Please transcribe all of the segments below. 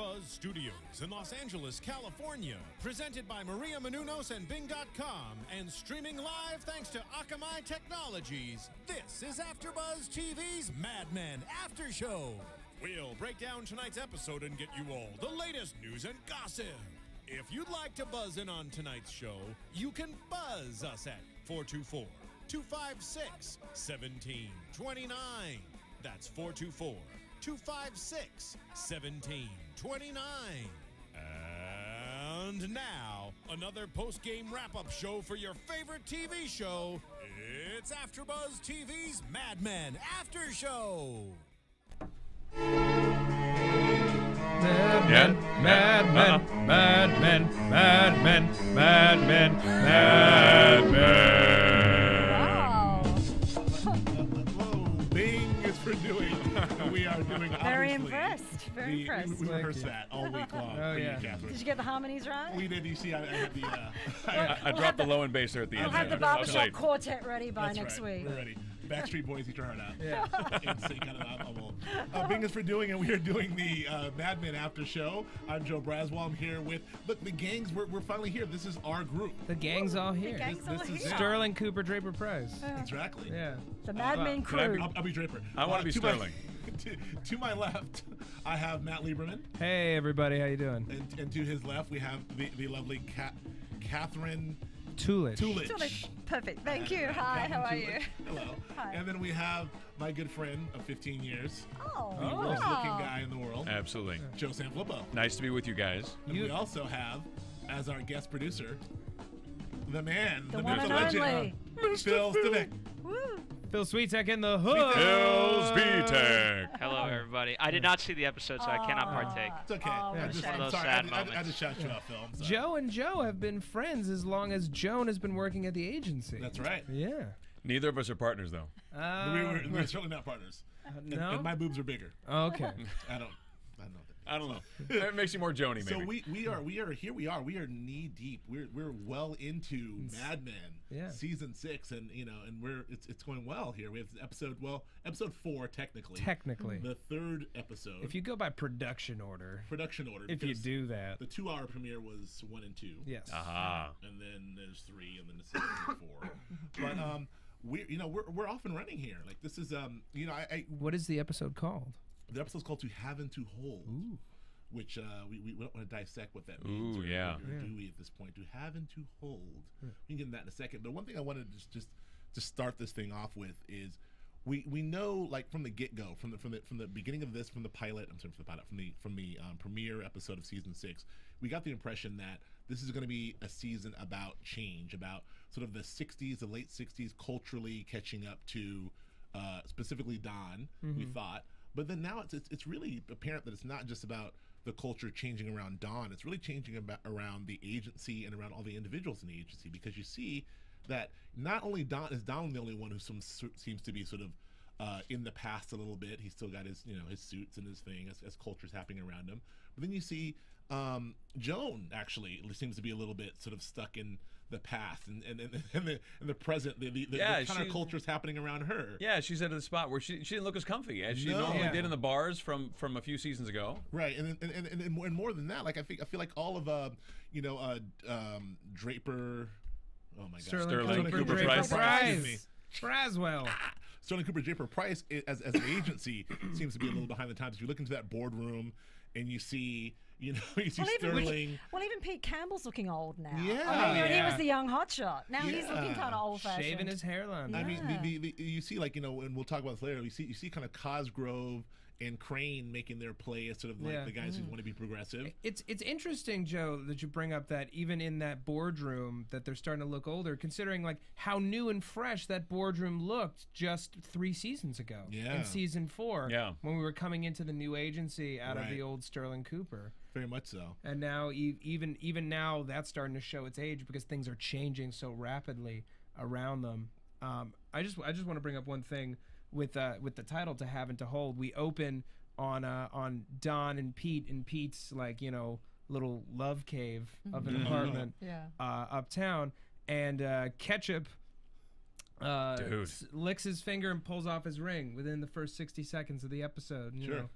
AfterBuzz Studios in Los Angeles, California, presented by Maria Menounos and Bing.com, and streaming live thanks to Akamai Technologies. This is AfterBuzz TV's Mad Men After Show. We'll break down tonight's episode and get you all the latest news and gossip. If you'd like to buzz in on tonight's show, you can buzz us at 424 256 1729. That's 424 256 1729. And now, another post game wrap up show for your favorite TV show. It's AfterBuzz TV's Mad Men After Show. Mad uh-huh. Men, Mad Men, Mad Men, Mad Men, Mad Men, Mad Men. Doing. Very impressed. Very the- impressed. We, we rehearsed that all week long. Oh, for you, yeah. Katherine. Did you get the harmonies right? We did. You see, I, I had the. Uh, I, I, I We'll dropped the the- low and bass there at the We'll end. have the there. I barbershop quartet ready by that's next right. week. We're ready. Backstreet Boys, eat your heart out. Yeah. In kind of album. Uh, Bing is for doing, and we are doing the uh, Mad Men After Show. I'm Joe Braswell. I'm here with look the gangs. We're, we're finally here. This is our group. The gang's all here. The gang's This- all this is here. Sterling Cooper Draper Price. Exactly. Yeah. The Mad Uh, Men can I crew. be- I'll, I'll be Draper. I wanna Uh, be to my- Sterling. to, to my left, I have Matt Lieberman. Hey everybody, how you doing? And, and to his left, we have the, the lovely Cat, Katherine Tulich. Tulich. Tulich. Perfect. Thank you. Uh, Hi, Katherine how are Tulich. you? Hello. Hi. And then we have my good friend of 15 years, Oh, the wow. worst looking guy in the world, Absolutely. Joe Sanfilippo. Nice to be with you guys. And You- we also have, as our guest producer, the man, The the, one myth, the legend, only. Phil Stivic. Woo. Phil Sweetek in the hood. Hills B-Tech. Hello, everybody. I did not see the episode, so I cannot partake. It's okay. Oh, I what a just. I'm One of those sorry. I, sad I, I, I moments. just shot you off film. so. Joe and Joe have been friends as long as Joan has been working at the agency. That's right. Yeah. Neither of us are partners, though. Uh, we were, we were certainly not partners. And, no. and my boobs are bigger. okay. I don't. I don't know. I don't know. That makes you more Joni, maybe. So we, we are we are here we are we are knee deep we're we're well into Mad Men Yeah. season six and you know and we're it's it's going well here. We have episode well episode four technically. Technically, the third episode. If you go by production order, production order if you do that, the two hour premiere was one and two. Yes. Aha. and then there's three and then the season four. But um we're you know we're we're off and running here. Like this is um you know I, I What is the episode called? the episode's called to have and to hold which uh, we, we don't want to dissect what that means Ooh, or, yeah. or do we at this point. To have and to hold we can get into that in a second but one thing i wanted to just just to start this thing off with is we we know like from the get-go from the from the from the beginning of this from the pilot i'm sorry from the pilot from the from the um, premiere episode of season six we got the impression that this is going to be a season about change about sort of the 60s the late 60s culturally catching up to uh, specifically don we thought. But then now it's, it's it's really apparent that it's not just about the culture changing around Don. It's really changing about around the agency and around all the individuals in the agency because you see that not only Don is Don the only one who some, seems to be sort of uh, in the past a little bit. He's still got his you know his suits and his thing as, as culture's happening around him. But then you see um, Joan actually seems to be a little bit sort of stuck in the past and and, and, and the and the present the, the, the, Yeah, the kind of she's- culture's happening around her. Yeah, she's at a spot where she, she didn't look as comfy as she No. normally Yeah. did in the bars from, from a few seasons ago. Right, and and, and, and, and, more, and more than that, like I think I feel like all of uh, you know, uh, um, Draper. Oh my God, Sterling, Sterling Cooper, Cooper Draper Price. Price. Excuse me. Braswell. Sterling Cooper Draper Price as, as an agency seems to be a little behind the times. If you look into that boardroom and you see, you know, you see Well even, Sterling. well, even Pete Campbell's looking old now. Yeah. I mean, he Yeah. was the young hotshot. Now he's looking kind of old fashioned. Shaving his hairline. I mean, the, the, the, you see, like you know, and we'll talk about this later. You see, you see, kind of Cosgrove and Crane making their play as sort of like Yeah. the guys who want to be progressive. It's it's interesting, Joe, that you bring up that even in that boardroom that they're starting to look older, considering like how new and fresh that boardroom looked just three seasons ago. Yeah. In season four. Yeah. When we were coming into the new agency out of the old Sterling Cooper. Very much so. And now even even now that's starting to show its age because things are changing so rapidly around them. Um, I just I just want to bring up one thing with uh, with the title to have and to hold. We open on uh, on Don and Pete and Pete's like you know little love cave of an apartment Yeah. uh, uptown, and uh, Ketchup uh, s- licks his finger and pulls off his ring within the first sixty seconds of the episode. You Sure. know.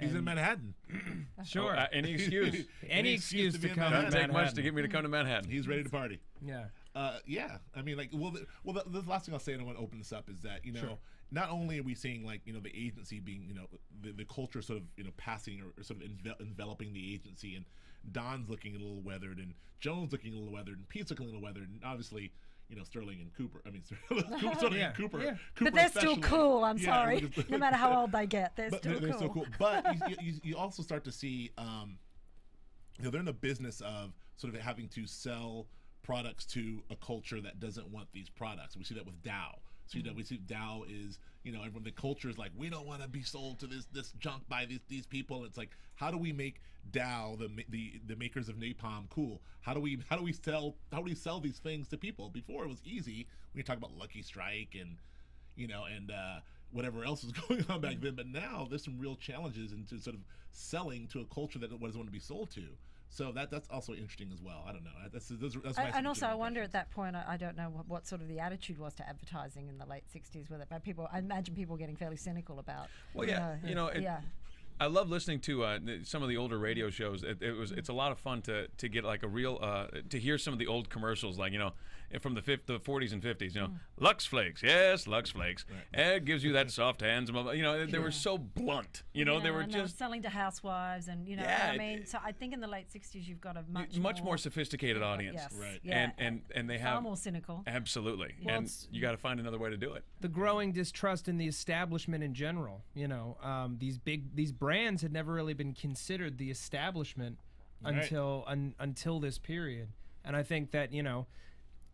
He's in Manhattan. Sure. Uh, any excuse. Any excuse be to in come Doesn't to take much to Manhattan. get me to come to Manhattan. He's ready to party. yeah. Uh, yeah, I mean, like, well, the, well, the, the last thing I'll say, and I want to open this up, is that you know, Sure. Not only are we seeing like you know the agency being you know the, the culture sort of you know passing or, or sort of enve- enveloping the agency, and Don's looking a little weathered, and Joan's looking a little weathered, and Pete's looking a little weathered, and obviously. You know Sterling and Cooper. I mean, Sterling Yeah, and Cooper. yeah. Cooper But they're still cool. I'm Yeah, sorry. because- no matter how old they get, they're but still they're, they're cool. so cool. But you, you, you also start to see, um, you know, they're in the business of sort of having to sell products to a culture that doesn't want these products. We see that with Dow. So you know, we see Dow is, you know, everyone the culture is like, we don't want to be sold to this this junk by these these people. It's like, how do we make Dow the the the makers of napalm cool? How do we how do we sell how do we sell these things to people? Before it was easy. We talk about Lucky Strike and you know, and uh, whatever else was going on back then. But now there's some real challenges into sort of selling to a culture that doesn't want to be sold to. So that that's also interesting as well. I don't know. That's that's, that's my And, and also, I wonder impression. at that point, I, I don't know what, what sort of the attitude was to advertising in the late '60s with it. But people, I imagine people getting fairly cynical about. Well, yeah, you know, it- yeah. I love listening to uh, some of the older radio shows. It, it was it's a lot of fun to to get like a real uh, to hear some of the old commercials, like you know, from the fif- the 40s and 50s. You know, Lux Flakes, yes, Lux Flakes. And it gives you that soft hands. and blah, blah. You know, they were so blunt. You know, they were and they just selling to housewives, and you know, Yeah, I it- mean, so I think in the late '60s you've got a much much, more sophisticated audience. Yes, Right. Yeah, And and and they far have more cynical. absolutely, Well, and it's- you got to find another way to do it. the growing distrust in the establishment in general. You know, um, these big these brands had never really been considered the establishment Right. until un, until this period, and I think that you know.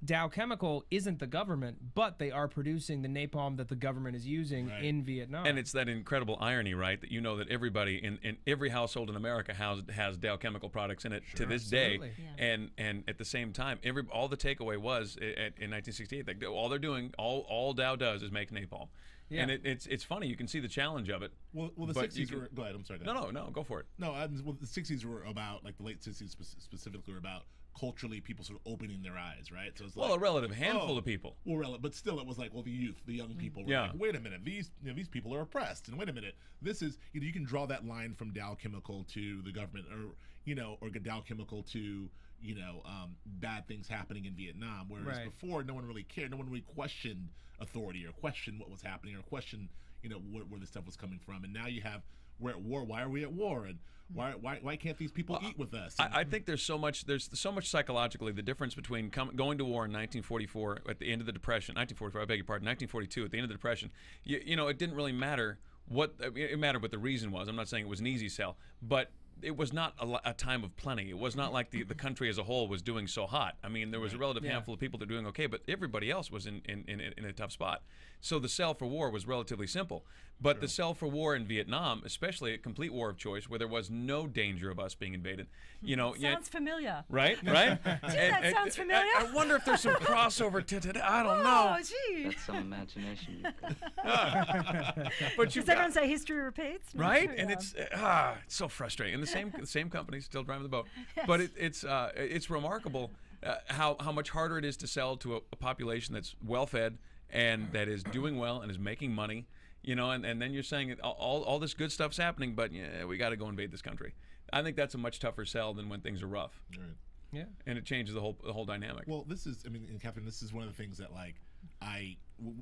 Dow Chemical isn't the government, but they are producing the napalm that the government is using Right. in Vietnam. And it's that incredible irony, right? That you know that everybody in, in every household in America has has Dow Chemical products in it to this Absolutely. day, Yeah. and and at the same time, every all the takeaway was i- at, in 1968. That all they're doing, all all Dow does is make napalm, Yeah. and it, it's it's funny. You can see the challenge of it. Well, well, the '60s can- were. Go ahead. I'm sorry. No, no, no, go for it. No, I, well, the '60s were about like the late '60s specifically were about culturally people sort of opening their eyes, right? So it's like, Well, a relative handful oh, of people. Well, rele- but still, it was like, well, the youth, the young people were Yeah. like, wait a minute, these you know, these people are oppressed, and wait a minute, this is you know you can draw that line from Dow Chemical to the government, or you know, or Dow Chemical to you know um, bad things happening in Vietnam, whereas Right. before no one really cared, no one really questioned authority or questioned what was happening or questioned you know where, where this stuff was coming from, and now you have we're at war. Why are we at war? And why why why can't these people eat with us? I, I think there's so much there's so much psychologically the difference between com- going to war in 1944 at the end of the depression 1944 I beg your pardon 1942 at the end of the depression you, you know it didn't really matter what I mean, it mattered what the reason was I'm not saying it was an easy sell but it was not a, a time of plenty. It was not like the, the country as a whole was doing so hot. I mean, there was a relative Yeah. handful of people that were doing okay, but everybody else was in, in, in, in a tough spot. So the sell for war was relatively simple. But the sell for war in Vietnam, especially a complete war of choice where there was no danger of us being invaded, you know, yeah, Sounds familiar. right, right. that sounds familiar. I, I wonder if there's some crossover to today. I don't Oh, know. gee. That's some imagination. you've got. But you Does everyone say history repeats? Right too, and yeah. it's uh, ah it's so frustrating and the same the same company still driving the boat but it, it's uh, it's remarkable uh, how how much harder it is to sell to a, a population that's well fed and that is doing well and is making money you know and, and then you're saying all, all this good stuff's happening but yeah we got to go invade this country i think that's a much tougher sell than when things are rough Right. yeah. and it changes the whole the whole dynamic Well, this is, I mean, and Katherine, this is one of the things that, like, i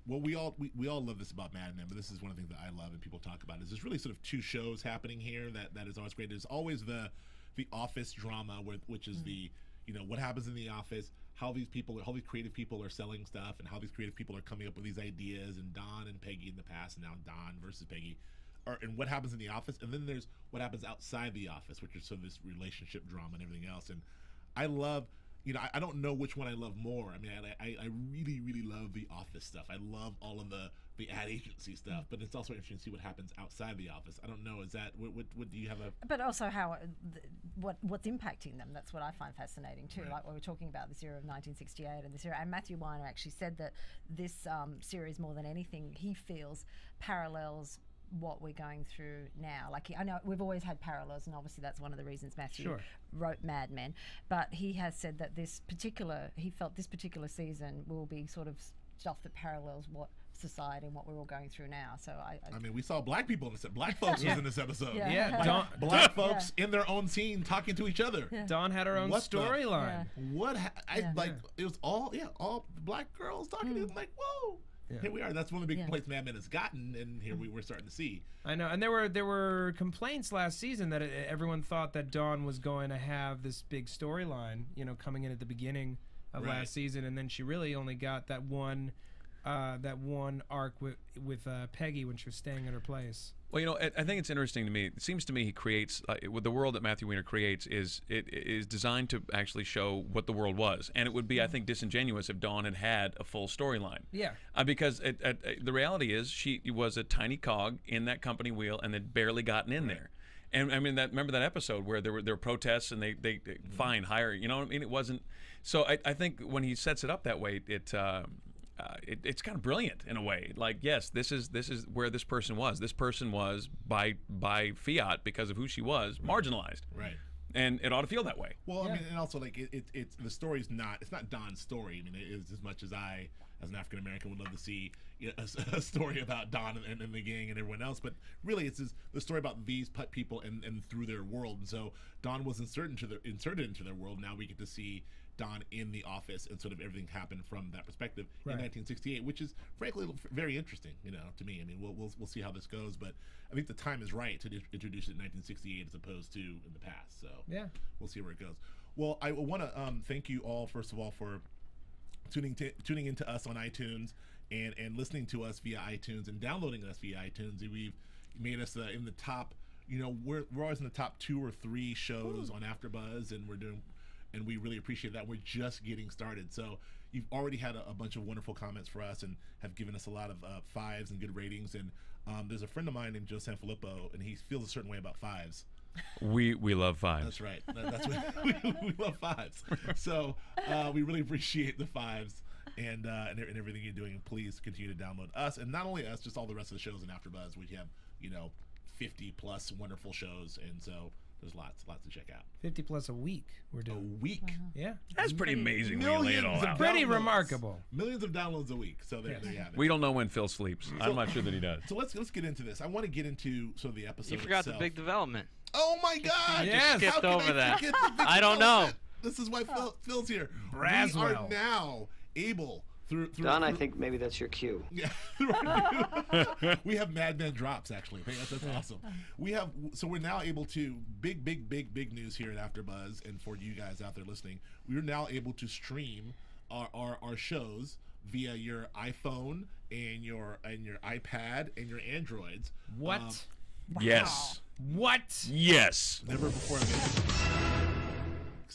well, we all, we, we all love this about Mad Men, but this is one of the things that I love and people talk about is there's really sort of two shows happening here that, that is always great. There's always the, the office drama, with, which is mm. the, you know, what happens in the office, how these people, how these creative people are selling stuff, and how these creative people are coming up with these ideas, and Don and Peggy in the past, and now Don versus Peggy. Or, and what happens in the office, and then there's what happens outside the office, which is sort of this relationship drama and everything else. And I love, you know, I, I don't know which one I love more. I mean, I, I, I really, really love the office stuff. I love all of the the ad agency stuff, but it's also interesting to see what happens outside the office. I don't know. Is that what? What, what do you have a? But also how what what's impacting them. That's what I find fascinating too. Like we were talking about this era of 1968 and this era. And Matthew Weiner actually said that this um, series, more than anything, he feels parallels what we're going through now. Like I know we've always had parallels, and obviously that's one of the reasons Matthew Sure. wrote Mad Men. But he has said that this particular, he felt this particular season will be sort of stuff that parallels what society and what we're all going through now. So I, I I mean, we saw black people in this. Black folks was in this episode. Yeah. Yeah, Like, Black folks in their own scene talking to each other. Yeah. Dawn had her own What the- storyline. What ha- I Yeah. like? It was all yeah, all black girls talking to him. Like, whoa. Yeah. Here we are. That's one of the big Yeah. complaints Mad Men has gotten, and here we were starting to see. I know, and there were there were complaints last season that uh, everyone thought that Dawn was going to have this big storyline, you know, coming in at the beginning of Right. last season, and then she really only got that one, uh, that one arc with with uh, Peggy when she was staying at her place. Well, you know, I I think it's interesting to me. It seems to me he creates uh, with the world that Matthew Weiner creates is it it is designed to actually show what the world was, and it would be, I think, disingenuous if Dawn had had a full storyline. Yeah. Uh, because it, it- the reality is she was a tiny cog in that company wheel and had barely gotten in there. And I mean that remember that episode where there were there were protests and they they, they fine hire you know what I mean it wasn't so I, I think when he sets it up that way it, uh, uh, it it's kind of brilliant in a way like yes this is this is where this person was this person was by by fiat because of who she was marginalized Right. and it ought to feel that way Well, I mean, and also like it, it, it's the story's not it's not Don's story. I mean, it is as much as I, as an African American, would love to see you know, a, a story about Don and, and the gang and everyone else. But really, it's this, the story about these put people and, and through their world. And so Don was inserted into their inserted into their world. Now we get to see Don in the office and sort of everything happened from that perspective Right. in 1968, which is frankly very interesting. You know, to me. I mean, we'll we'll, we'll see how this goes, but I think the time is right to introduce it in 1968 as opposed to in the past. So Yeah. we'll see where it goes. Well, I want to um, thank you all first of all for tuning to, tuning into us on iTunes and and listening to us via iTunes and downloading us via iTunes. We've made us uh, in the top. You know, we're we're always in the top two or three shows on AfterBuzz, and we're doing, and we really appreciate that. We're just getting started, so you've already had a, a bunch of wonderful comments for us and have given us a lot of uh, fives and good ratings. And um, there's a friend of mine named Joe Sanfilippo, and he feels a certain way about fives. we we love fives That's right. That- That's what we, we love fives. So uh, we really appreciate the fives and, uh, and and everything you're doing. Please continue to download us, and not only us, just all the rest of the shows in AfterBuzz. We have you know 50 plus wonderful shows, and so there's lots lots to check out. Fifty plus a week we're doing A doing. week, uh-huh. Yeah. that's pretty amazing when you lay it all Millions of out Pretty downloads. remarkable. millions of downloads a week. So there, Yes. there you have it. we don't know when Phil sleeps I'm not sure that he does so let's let's get into this. I want to get into sort of the episode. You forgot the big development. Oh my God! Yes. How Skipped over I that. the big I don't know. This is why Phil, oh. Phil's here. We Braswell. are now able through through. Don, I think maybe that's your cue. Yeah, we have Mad Men drops actually. That's, that's awesome. We have so we're now able to big, big, big, big news here at AfterBuzz, and for you guys out there listening, we are now able to stream our, our, our shows via your iPhone and your and your iPad and your Androids. What? Um, yes what? yes never before available.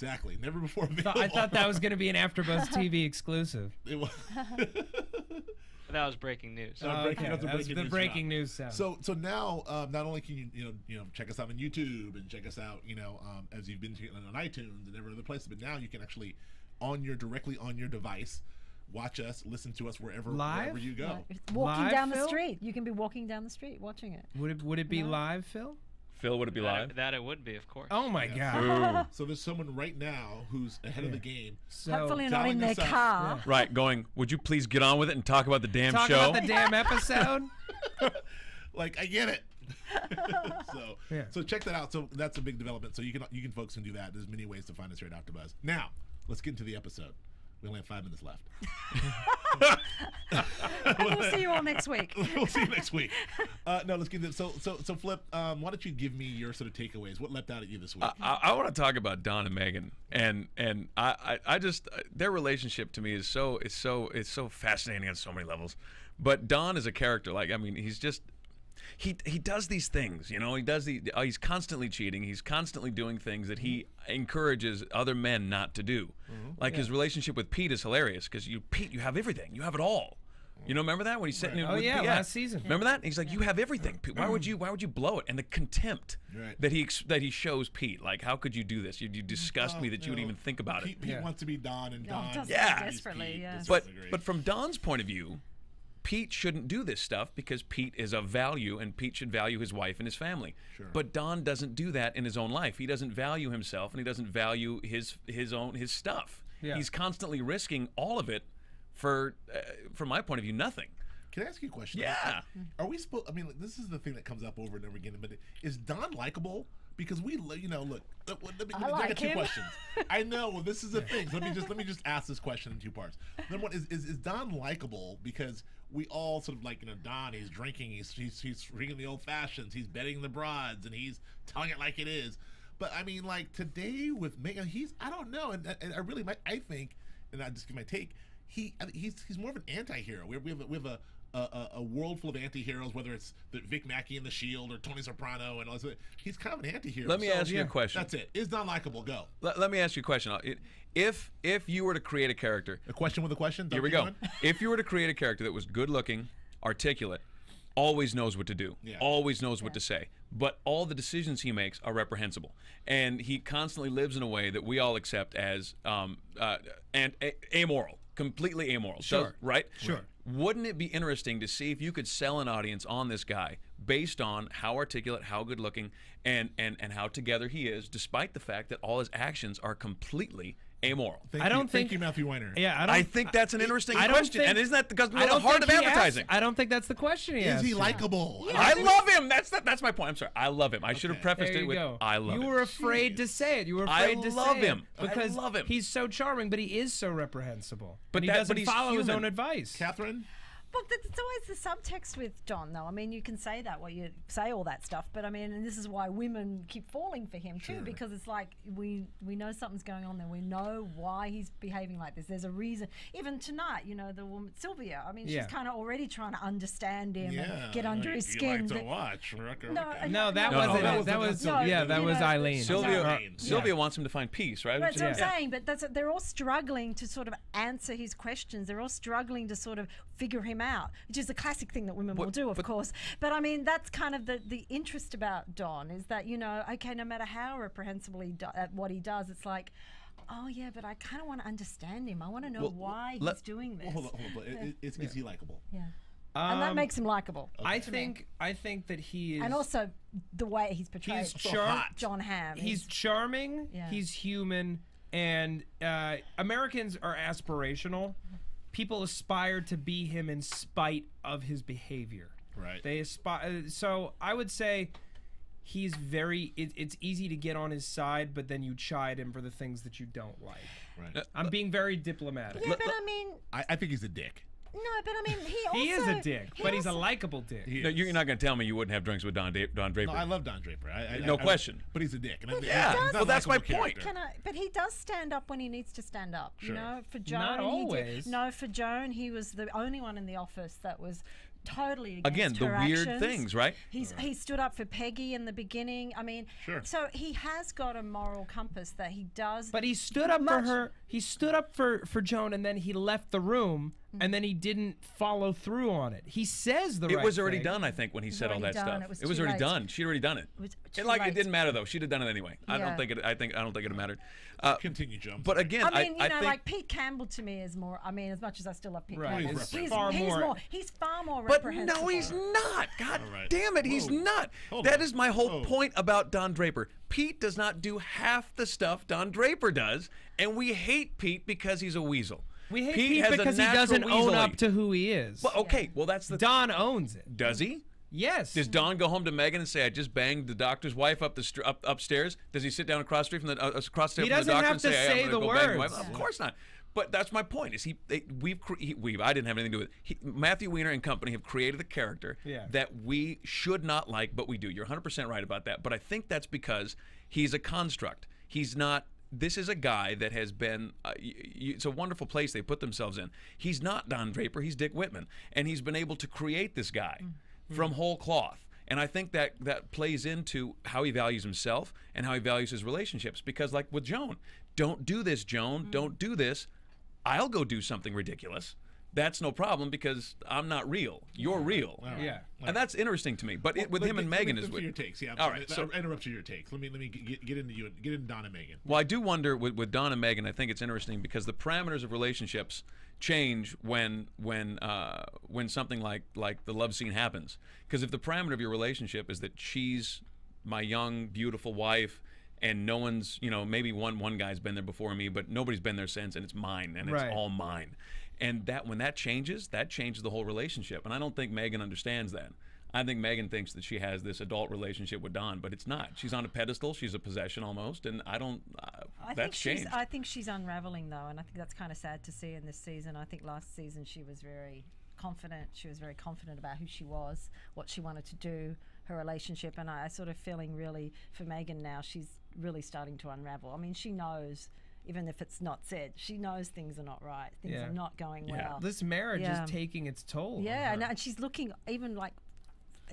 Exactly, never before available. I thought that was going to be an AfterBuzz TV exclusive. It was. That was breaking news. Oh, breaking- okay. that's a That was breaking the news breaking news sound. So so now um, not only can you you know you know check us out on YouTube and check us out you know um, as you've been to, on iTunes and every other place, but now you can actually on your directly on your device watch us, listen to us wherever Live? wherever you go. Like, it's walking Live, down the Phil? street. You can be walking down the street watching it. would it would it be No. live, Phil? Phil would it be That, live it, that it would be, of course. Oh my Yeah. god. Ooh. So there's someone right now who's ahead of the game. So Hopefully not in telling their us that- car. Right, going, would you please get on with it and talk about the damn talk show? about the damn episode. Like I get it. so Yeah. so check that out. So that's a big development. So you can you can folks can do that. There's many ways to find us here at AfterBuzz. Now let's get into the episode. We only have five minutes left. We'll see you all next week. we'll see you next week. Uh, no, let's get this. So, so, so, Flip. Um, why don't you give me your sort of takeaways? What leapt out at you this week? I, I want to talk about Don and Megan, and and I, I, I just their relationship to me is so is so it's so fascinating on so many levels. But Don is a character. Like I mean, he's just he he does these things. You know, he does the uh, he's constantly cheating. He's constantly doing things that he encourages other men not to do. Like his relationship with Pete is hilarious because you Pete, you have everything. You have it all. You know, remember that when he's sitting in Oh, with yeah, Pete? last season. Remember that? He's like, "You have everything. Pete. Why would you? Why would you blow it?" And the contempt Right. that he that he shows Pete, like, "How could you do this? You, you disgust me that you would know, even think about Pete, it." Pete Yeah. wants to be Don, and Oh, Don. Yeah. desperately, Pete. yeah. But but from Don's point of view, Pete shouldn't do this stuff because Pete is of value and Pete should value his wife and his family. Sure. But Don doesn't do that in his own life. He doesn't value himself and he doesn't value his his own his stuff. Yeah. He's constantly risking all of it for uh, from my point of view nothing. Can I ask you a question? Yeah. Are we supposed? I mean, like, this is the thing that comes up over and over again. But is Don likable? Because we, you know, look. Let, let me, I let me- I like got two him. questions. I know. Well, this is the thing. Let me just let me just ask this question in two parts. Number one is is, is Don likable because we all sort of like you know Don. He's drinking. He's he's he's drinking the old fashions. He's betting the broads, and he's telling it like it is. But I mean, like today with Megan, uh, he's I don't know, and, and I really might I think, and I just give my take. He he's he's more of an anti-hero. We have, we have a, we have a a, a, a world full of anti-heroes, whether it's the Vic Mackey in The Shield or Tony Soprano and all this. He's kind of an anti-hero. Let me So, ask you a question. That's it. Is not likable? Go. Let, let me ask you a question. If if you were to create a character A question with a question. Here we go. if you were to create a character that was good looking, articulate, always knows what to do, Yeah. always knows what to say, but all the decisions he makes are reprehensible, and he constantly lives in a way that we all accept as um, uh, and a- amoral, completely amoral. So- Sure. right? Sure. Wouldn't it be interesting to see if you could sell an audience on this guy based on how articulate, how good looking, and and and how together he is, despite the fact that all his actions are completely amoral? Thank I don't you, thank think- you, Matthew Weiner. Yeah, I don't. I think that's an interesting I don't question, think- and isn't that because I the don't heart of think he asked- advertising? I don't think that's the question he Is asked. he you. likable? I love him. That's that, that's my point. I'm sorry. I love him. I should have prefaced it with go. I love you him. were afraid to say it. You were I afraid to love say him. it I because love him. he's so charming, but he is so reprehensible. But and he that- doesn't but he's follow his own advice. Katherine. But it's always the subtext with Don, though. I mean, you can say that, well, you say all that stuff, but I mean, and this is why women keep falling for him too, Sure. because it's like we we know something's going on there. We know why he's behaving like this. There's a reason. Even tonight, you know, the woman Sylvia. I mean, Yeah. she's kind of already trying to understand him Yeah. and get under like, his you skin. like to watch. Okay, No, No, that No, wasn't. no, that it. was- that was. No, yeah, that was know, Eileen. Sylvia Yeah. Sylvia wants him to find peace, right? That's what I'm Yeah. saying, but that's they're all struggling to sort of answer his questions. They're all struggling to sort of figure him out, which is a classic thing that women will do, of but- course. But I mean, that's kind of the the interest about Don is that you know, okay, no matter how reprehensible he do, at what he does, it's like. Oh yeah, but I kind of want to understand him. I want to know Well, why let- he's doing this. Well, hold on, hold on. Is, is, is he likable? Yeah, and that Um, makes him likable. I to me. think. I think that he is. and also the way he's portrayed. he's So char- hot. Jon Hamm. He's charming. Yeah. He's human, and uh, Americans are aspirational. People aspire to be him in spite of his behavior. Right. They aspire. Uh, so I would say he's very. It, it's easy to get on his side, but then you chide him for the things that you don't like. Right. I'm being very diplomatic. yeah, but I mean, I, I think he's a dick. No, but I mean, he also He is a dick, he but he's a also- likable dick. He No, you're not going to tell me you wouldn't have drinks with Don, da- Don Draper. No, I love Don Draper. I, I, No I- I- question. but he's a dick. And I- Yeah, he's not well, a that's my likable point. character. Can I? But he does stand up when he needs to stand up. Sure. You know, for Joan, Not he always. did. No, for Joan, he was the only one in the office that was totally against Again, the her weird actions. things, right? He's he stood up for Peggy in the beginning. I mean, Sure. so he has got a moral compass that he does. But he stood up for Much- her. He stood up for for Joan, and then he left the room, and then he didn't follow through on it. He says the It right was already thing. done, I think, when he said all that done. stuff. It was it was already late. done. She'd already done it. was And too like it didn't matter though. She'd have done it anyway. I don't think it. I think I don't think it mattered. Uh, Continue, Joe. But again, I mean, you I know, think. like Pete Campbell to me is more. I mean, as much as I still love Pete Right, Campbell, he's he's, far he's more- He's far more But no, he's not. God All right. damn it, he's Whoa. not. Hold That on. is my whole Whoa. point about Don Draper. Pete does not do half the stuff Don Draper does, and we hate Pete because he's a weasel. We hate Pete, has a because he doesn't own up to who he is. Well, okay, well that's the. Don owns it. does he? Yes. Does Don go home to Megan and say, "I just banged the doctor's wife up the up upstairs"? Does he sit down across the street from the uh, across the from the doctor have and to say, hey, say I'm the gonna go bang your words. wife? Of course not. But that's my point. Is he? They, we've cre- he, we've I didn't have anything to do with it. He, Matthew Weiner and company have created a character Yeah. that we should not like, but we do. You're 100 percent right about that. But I think that's because he's a construct. He's not. This is a guy that has been. Uh, it's a wonderful place they put themselves in. He's not Don Draper. He's Dick Whitman, and he's been able to create this guy mm. Mm. from whole cloth. And I think that that plays into how he values himself and how he values his relationships. Because, like with Joan, don't do this, Joan. Mm. Don't do this. I'll go do something ridiculous. That's no problem because I'm not real. You're real. All right. Yeah. And that's interesting to me. But it, with him me- and Megan let is me what. your takes. Yeah. All right, So so- I interrupted your takes. Let me let me get, get into you. Get into Don and Megan. Well, I do wonder with, with Don and Megan. I think it's interesting because the parameters of relationships change when when uh, when something like like the love scene happens. Because if the parameter of your relationship is that she's my young beautiful wife and no one's you know maybe one one guy's been there before me but nobody's been there since and it's mine and it's all mine and that when that changes that changes the whole relationship and i don't think megan understands that i think megan thinks that she has this adult relationship with don but it's not she's on a pedestal she's a possession almost and i don't uh, I think that's she's. changed I think she's unraveling though, and I think that's kind of sad to see in this season. I think last season she was very confident. She was very confident about who she was, what she wanted to do, her relationship, and I, I sort of feeling really for Megan now. She's really starting to unravel. I mean, she knows. Even if it's not said, she knows things are not right. Things Yeah. are not going Yeah. well. This marriage Yeah. is taking its toll. Yeah, and, her. and she's looking even like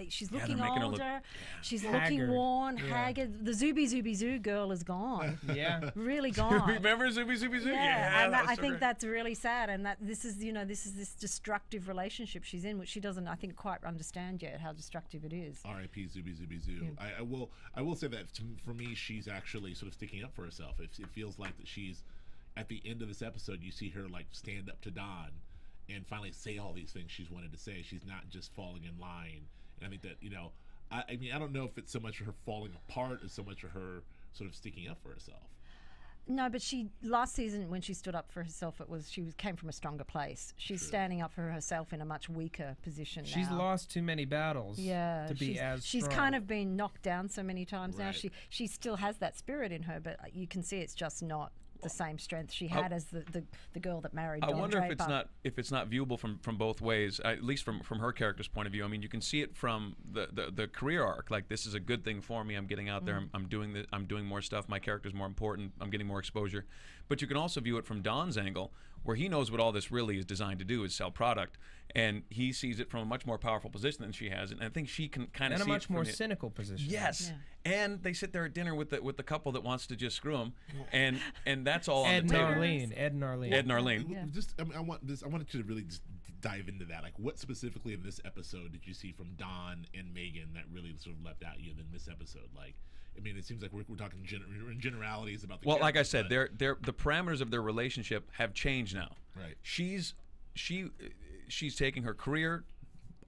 she's they're looking older. look- She's Haggard. looking worn, Yeah. haggard. The Zooby Zooby Zoo girl is gone. yeah. really gone. remember Zuby Zuby Zoo? Yeah, and that I think that's really sad, and that this is you know this is this destructive relationship she's in, which she doesn't I think quite understand yet how destructive it is. R.I.P. Zuby Zuby Zoo. I, I will I will say that to, for me, she's actually sort of sticking up for herself. It, it feels like that she's at the end of this episode. You see her like stand up to Don and finally say all these things she's wanted to say. She's not just falling in line. And I think that you know, I, I mean, I don't know if it's so much of her falling apart as so much of her sort of sticking up for herself. No, but she last season when she stood up for herself, it was she was, came from a stronger place. She's standing up for herself in a much weaker position. She's now. lost too many battles. Yeah, To be she's, as she's strong. kind of been knocked down so many times now. She she still has that spirit in her, but you can see it's just not the same strength she had as the, the, the girl that married I Don wonder Draper. if it's not if it's not viewable from from both ways, at least from from her character's point of view. I mean, you can see it from the the, the career arc. Like this is a good thing for me. I'm getting out there. Mm. I'm, I'm doing the I'm doing more stuff. My character's more important. I'm getting more exposure. But you can also view it from Don's angle, where he knows what all this really is designed to do is sell product, and he sees it from a much more powerful position than she has. And I think she can kind of in a much it more from the- cynical position. Yes, and they sit there at dinner with the with the couple that wants to just screw him, and and that's all on Ed the and table. Arlene. Ed and Arlene. Ed and Arlene. Yeah. Just I, mean, I want this. I wanted to really just dive into that. Like, what specifically in this episode did you see from Don and Megan that really sort of leapt out you in this episode? Like, I mean, it seems like we're, we're talking gen- we're in generalities about the. Well, like I said, but- they're, they're, the parameters of their relationship have changed now. Right. She's she she's taking her career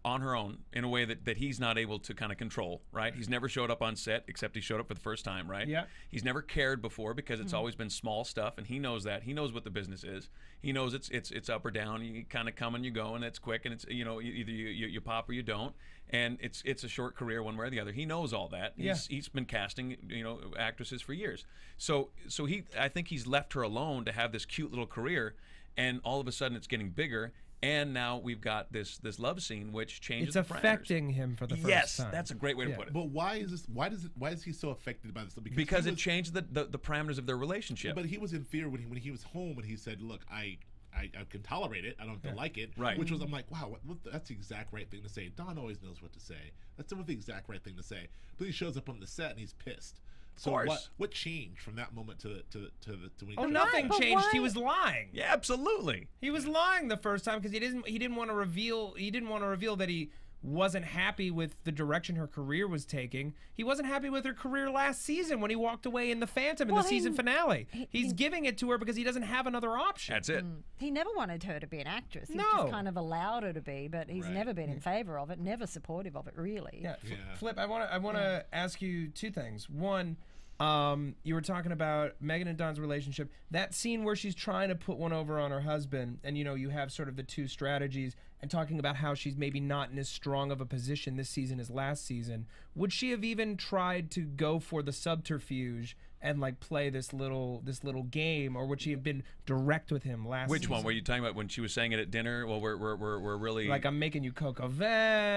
on her own in a way that, that he's not able to kind of control, right? He's never showed up on set except he showed up for the first time, right? Yeah. He's never cared before because Mm-hmm. it's always been small stuff and he knows that. He knows what the business is. He knows it's it's it's up or down. You kind of come and you go and it's quick and it's you know either you, you, you pop or you don't and it's it's a short career one way or the other. He knows all that. Yeah. He's he's been casting you know actresses for years. So so he I think he's left her alone to have this cute little career and all of a sudden it's getting bigger and now we've got this this love scene which changes It's the affecting him for the first yes, time. Yes, that's a great way to Yeah. put it. But why is this? Why does it? Why is he so affected by this? Because, because it was- changed the, the, the parameters of their relationship. But he was in fear when he when he was home and he said, "Look, I." I, I can tolerate it. I don't have to like it. Right. Which was, I'm like, wow, what, what, that's the exact right thing to say. Don always knows what to say. That's the exact right thing to say. But he shows up on the set and he's pissed. So course. what what changed from that moment to the to the to the to when he Oh, nothing up? changed. He was lying. yeah, absolutely. He was lying the first time because he didn't. He didn't want to reveal. He didn't want to reveal that he wasn't happy with the direction her career was taking. He wasn't happy with her career last season when he walked away in the Phantom in the he- season finale. he- He's he- giving it to her because he doesn't have another option. That's it. Mm. He never wanted her to be an actress. He's No. just kind of allowed her to be, but he's Right. never been in favor of it, never supportive of it, really. Yeah, Yeah. Flip. I want to. I want to ask you two things. One, um, you were talking about Megan and Don's relationship. That scene where she's trying to put one over on her husband, and you know you have sort of the two strategies, and talking about how she's maybe not in as strong of a position this season as last season. Would she have even tried to go for the subterfuge and like play this little this little game, or would she have been direct with him last? Which season? one were you talking about when she was saying it at dinner? Well, we're we're we're, we're really Like I'm making you coq au vin.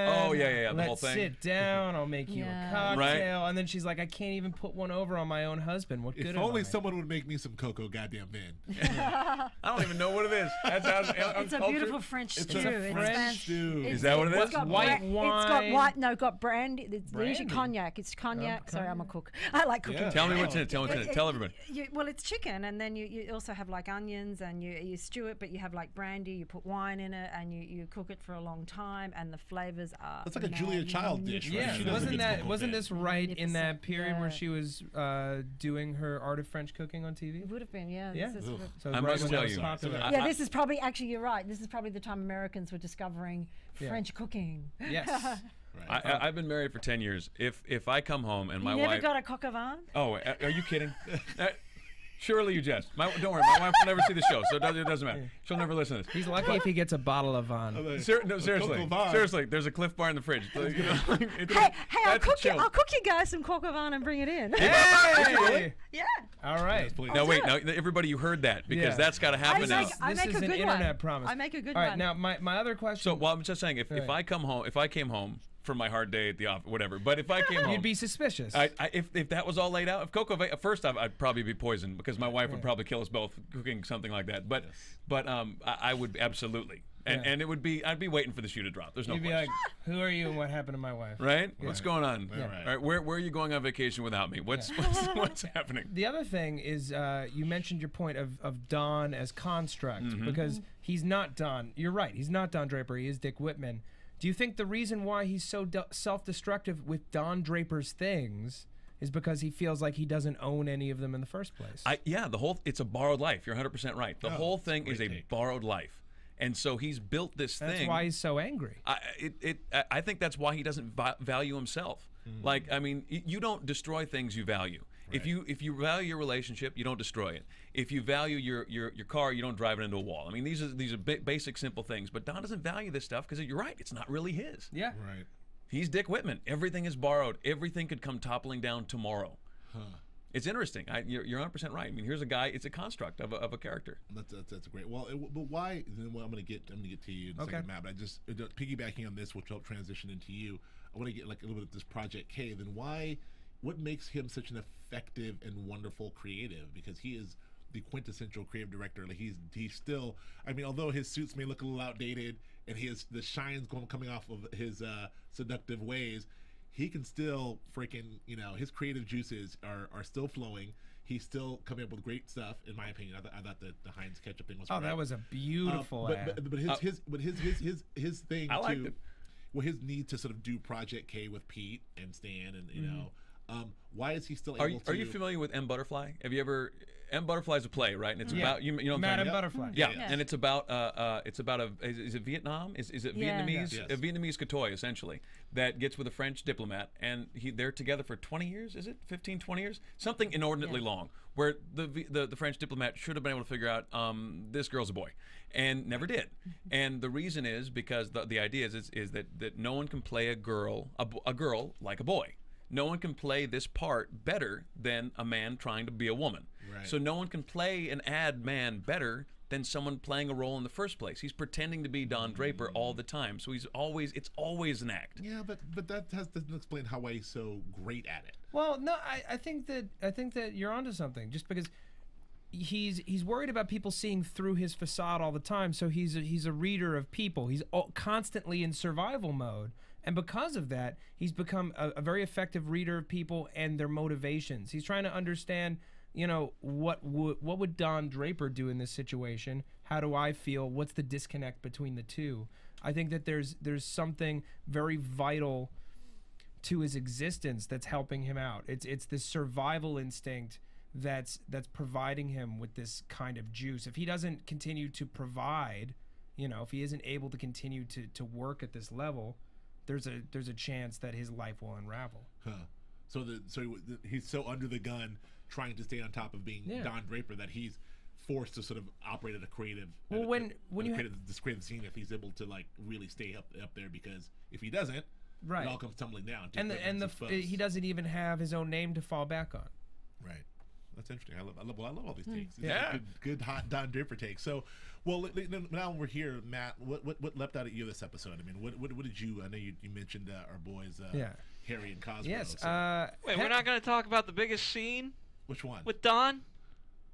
Oh, yeah, yeah, yeah, the Let's whole thing. sit down. I'll make you Yeah. a cocktail. Right. And then she's like, I can't even put one over on my own husband. What good If am only I? someone would make me some cocoa, goddamn man. I don't even know what it is. That sounds It's a beautiful French It's stew. a French fan- stew. it's- Is that what it it's is? got White bra- It's got white. No, got brandy. It's usually cognac. It's cognac. Sorry, I'm a cook. I like cooking. Yeah. Tell me what's in it. Tell what's it. Tell everybody. You, well, it's chicken, and then you, you also have like onions, and you you stew it, but you have like brandy. You put wine in it, and you, you cook it for a long time, and the flavors are. That's like a Julia Child dish, right? Yeah, She wasn't that wasn't this right in that Magnificent, period where she was uh, doing her art of French cooking on TV? It would have been, yeah. Yeah. This is, So I right must when tell you, popular. Yeah, this is probably actually you're right. This is probably the time Americans were discovering Yeah. French cooking. yes. Right. I, I, I've been married for ten years. If if I come home and my you never wife, got a coq au vin? oh, are you kidding? Uh, surely you jest. My, don't worry, my wife will never see the show, so it doesn't, it doesn't matter. She'll never listen to this. He's lucky if he gets a bottle of Von. Ser- no, seriously, Coco seriously. There's a Cliff Bar in the fridge. You know, it's- Hey, hey, I'll cook you. I'll cook you guys some coq au vin and bring it in. Hey! yeah. All right. Yes. Now wait, now everybody, you heard that because Yeah. that's got to I happen now. make, I This make is a an good internet one. promise. I make a good one. All right, one. now my, my other question. So, well, I'm just saying, if, if Right. I come home, if I came home from my hard day at the office, whatever, but if I came home, you'd be suspicious. I, I, if, if that was all laid out, if Coco, first I'd, I'd probably be poisoned because my wife would probably kill us both cooking something like that. But, but um, I, I would absolutely, and Yeah. and it would be, I'd be waiting for the shoe to drop. There's no You'd be question, like, "Who are you and what happened to my wife?" right? What's going on? Yeah. All right, where where are you going on vacation without me? What's what's, what's happening? The other thing is, uh, you mentioned your point of, of Don as construct Mm-hmm. because he's not Don. You're right. He's not Don Draper. He is Dick Whitman. Do you think the reason why he's so d- self-destructive with Don Draper's things is because he feels like he doesn't own any of them in the first place? I, yeah, the whole it's a borrowed life. You're 100 percent right. The Oh, whole that's a thing is a take. borrowed life, and so he's built this thing. That's why he's so angry. I, it, it, I- I think that's why he doesn't va- value himself. Mm-hmm. Like, I mean, you don't destroy things you value. If you if you value your relationship, you don't destroy it. If you value your, your, your car, you don't drive it into a wall. I mean, these are these are ba- basic, simple things. But Don doesn't value this stuff because you're right; it's not really his. yeah. Right. He's Dick Whitman. Everything is borrowed. Everything could come toppling down tomorrow. Huh. It's interesting. I, you're, you're 100 percent right. I mean, here's a guy. It's a construct of a, of a character. That's, that's that's great. Well, it, but why? Then well, I'm gonna get I'm gonna get to you in a Okay. second, Matt. But I just uh, piggybacking on this, which will transition into you. I want to get like a little bit of this Project K. Then why? What makes him such an effective and wonderful creative? Because he is the quintessential creative director. Like he's he's still. I mean, although his suits may look a little outdated and his the shines going coming off of his uh, seductive ways, he can still freaking you know his creative juices are are still flowing. He's still coming up with great stuff, in my opinion. I, th- I thought the, the Heinz ketchup thing was. Oh, great. that was a Uh, beautiful but, but, but his, Uh, his but his his his his thing I liked too. it. Well, his need to sort of do Project K with Pete and Stan, and you know, um, why is he still Mm-hmm. Are able you, to? are you familiar with M Butterfly? Have you ever? M Butterfly's a play, right? And it's Yeah. about you. You know, what I'm Madam talking? Butterfly. Yeah, Yes. and it's about uh, uh, it's about a is, is it Vietnam? Is, is it Yeah. Vietnamese? Yes. A Vietnamese Katoy essentially that gets with a French diplomat, and he they're together for 20 years. Is it 15, 20 years? Something inordinately Yeah. long, where the, the the French diplomat should have been able to figure out um, this girl's a boy, and never did. and the reason is because the, the idea is, is is that that no one can play a girl a, a girl like a boy. No one can play this part better than a man trying to be a woman. Right. So no one can play an ad man better than someone playing a role in the first place. He's pretending to be Don mm. Draper all the time. So he's always it's always an act. Yeah, but but that has, doesn't explain how why he's so great at it. Well, no, I, I think that I think that you're onto something. Just because he's he's worried about people seeing through his facade all the time, so he's a, he's a reader of people. He's all, constantly in survival mode, and because of that, he's become a, a very effective reader of people and their motivations. He's trying to understand, you know, what would what would Don Draper do in this situation? How do I feel? What's the disconnect between the two? I think that there's there's something very vital to his existence that's helping him out. It's it's this survival instinct that's that's providing him with this kind of juice. If he doesn't continue to provide, you know, if he isn't able to continue to to work at this level, there's a there's a chance that his life will unravel. Huh. So the so he's so under the gun trying to stay on top of being Yeah. Don Draper that he's forced to sort of operate at a creative. Well, at a- when- when a you ha- creative, this creative scene, if he's able to like really stay up up there, because if he doesn't, Right. it all comes tumbling down. And the and the f- he doesn't even have his own name to fall back on. Right. That's interesting. I love, I love, well, I love all these takes. These Yeah. Good, good hot Don Draper takes. So, well, li- li- now we're here, Matt. What, what, what leapt out at you this episode? I mean, what, what, what did you? I know you, you mentioned uh, our boys, uh, Yeah. Harry and Cosmo. Yes. so- Uh, Wait, he- we're not going to talk about the biggest scene which one? with Don?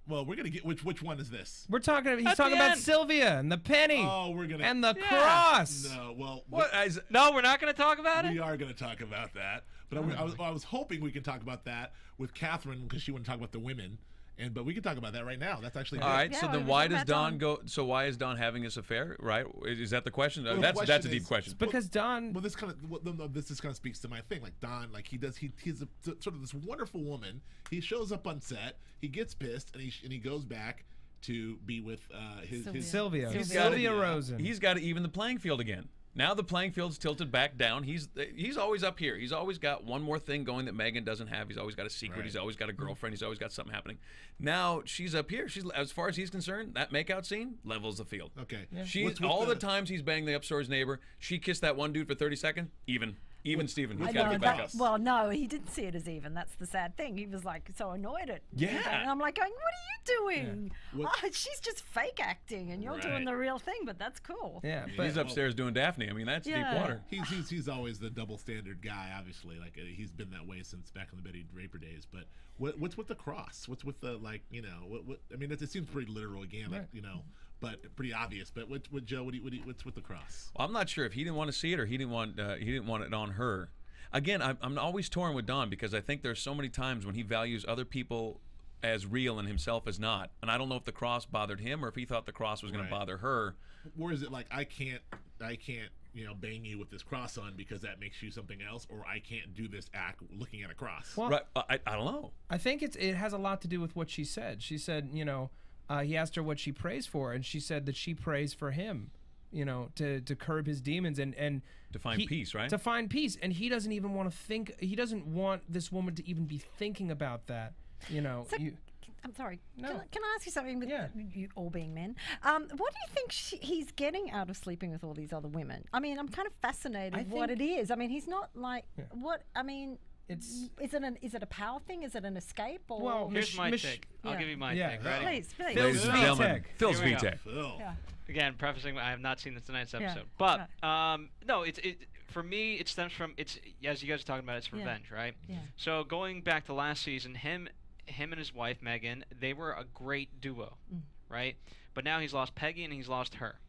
Well, we're gonna get which which one is this? We're talking. He's At talking about end. Sylvia and the penny Oh, we're gonna and the Yeah. cross. No, well, What? As, No, we're not going to talk about it. we are going to talk about that. But I, I, was, I was hoping we could talk about that with Katherine because she wouldn't talk about the women. And but we can talk about that right now. That's actually all good. right. Yeah, so then, why does Don Don. go? So why is Don having this affair? Right? Is, is that the question? Well, the that's that's a deep is- question. Because Don. Well, this kind of well, no, no, this just kind of speaks to my thing. Like Don, like he does, he he's a, sort of this wonderful woman. He shows up on set, he gets pissed, and he and he goes back to be with uh, his, Sylvia. his Sylvia. He's Sylvia, got. Rosen. He's got to even the playing field again. Now the playing field's tilted back down. He's he's always up here. He's always got one more thing going that Megan doesn't have. He's always got a secret. Right. He's always got a mm-hmm. girlfriend. He's always got something happening. Now she's up here. She's as far as he's concerned, that makeout scene levels the field. Okay. She What's with all the, times he's banging the upstairs neighbor, she kissed that one dude for 30 seconds. Even, even Stephen, He's I got to know, get back that- up. well, no, he didn't see it as even. That's the sad thing. He was like so annoyed at Yeah. me, and I'm like going, "What are you doing? What- Oh, she's just fake acting, and you're Right. doing the real thing." But that's cool. yeah, but he's upstairs doing Daphne. I mean, that's deep water. He's, he's he's always the double standard guy. Obviously, like uh, he's been that way since back in the Betty Draper days. But what, what's with the cross? What's with the like? You know, what? what I mean, it, it seems pretty literal again. Like, you know, but pretty obvious. But what, what Joe? What, do you, what do you, what's with the cross? I'm not sure if he didn't want to see it or he didn't want uh, he didn't want it on her. Again, I'm, I'm always torn with Don because I think there's so many times when he values other people as real and himself as not. And I don't know if the cross bothered him or if he thought the cross was going Right. to bother her. Or is it like I can't I can't you know bang you with this cross on because that makes you something else, or I can't do this act looking at a cross? Well, Right? I, I don't know. I think it's it has a lot to do with what she said. She said, you know, uh, he asked her what she prays for, and she said that she prays for him, you know, to to curb his demons and and To find he- peace, right? To find peace, and he doesn't even want to think. He doesn't want this woman to even be thinking about that. You know, So- you, I'm sorry. No. Can, I- can I ask you something? With Yeah. you all being men, um, what do you think she, he's getting out of sleeping with all these other women? I mean, I'm kind of fascinated I what it is. I mean, he's not like what. I mean, It's- is it an is it a power thing? Is it an escape? Or Well, Here's Mich- my Mich- take. I'll yeah. give you my Yeah. take. Ready? please, please. Phil Ladies and Svitek. gentlemen, Phil Here we go. Svitek. Phil. yeah. Again, prefacing, I have not seen this tonight's Yeah. episode, but um, no, it's it for me. It stems from it's as you guys are talking about. It's Yeah. revenge, right? Yeah. So going back to last season, him, him and his wife Megan, they were a great duo, Mm. right? But now he's lost Peggy and he's lost her,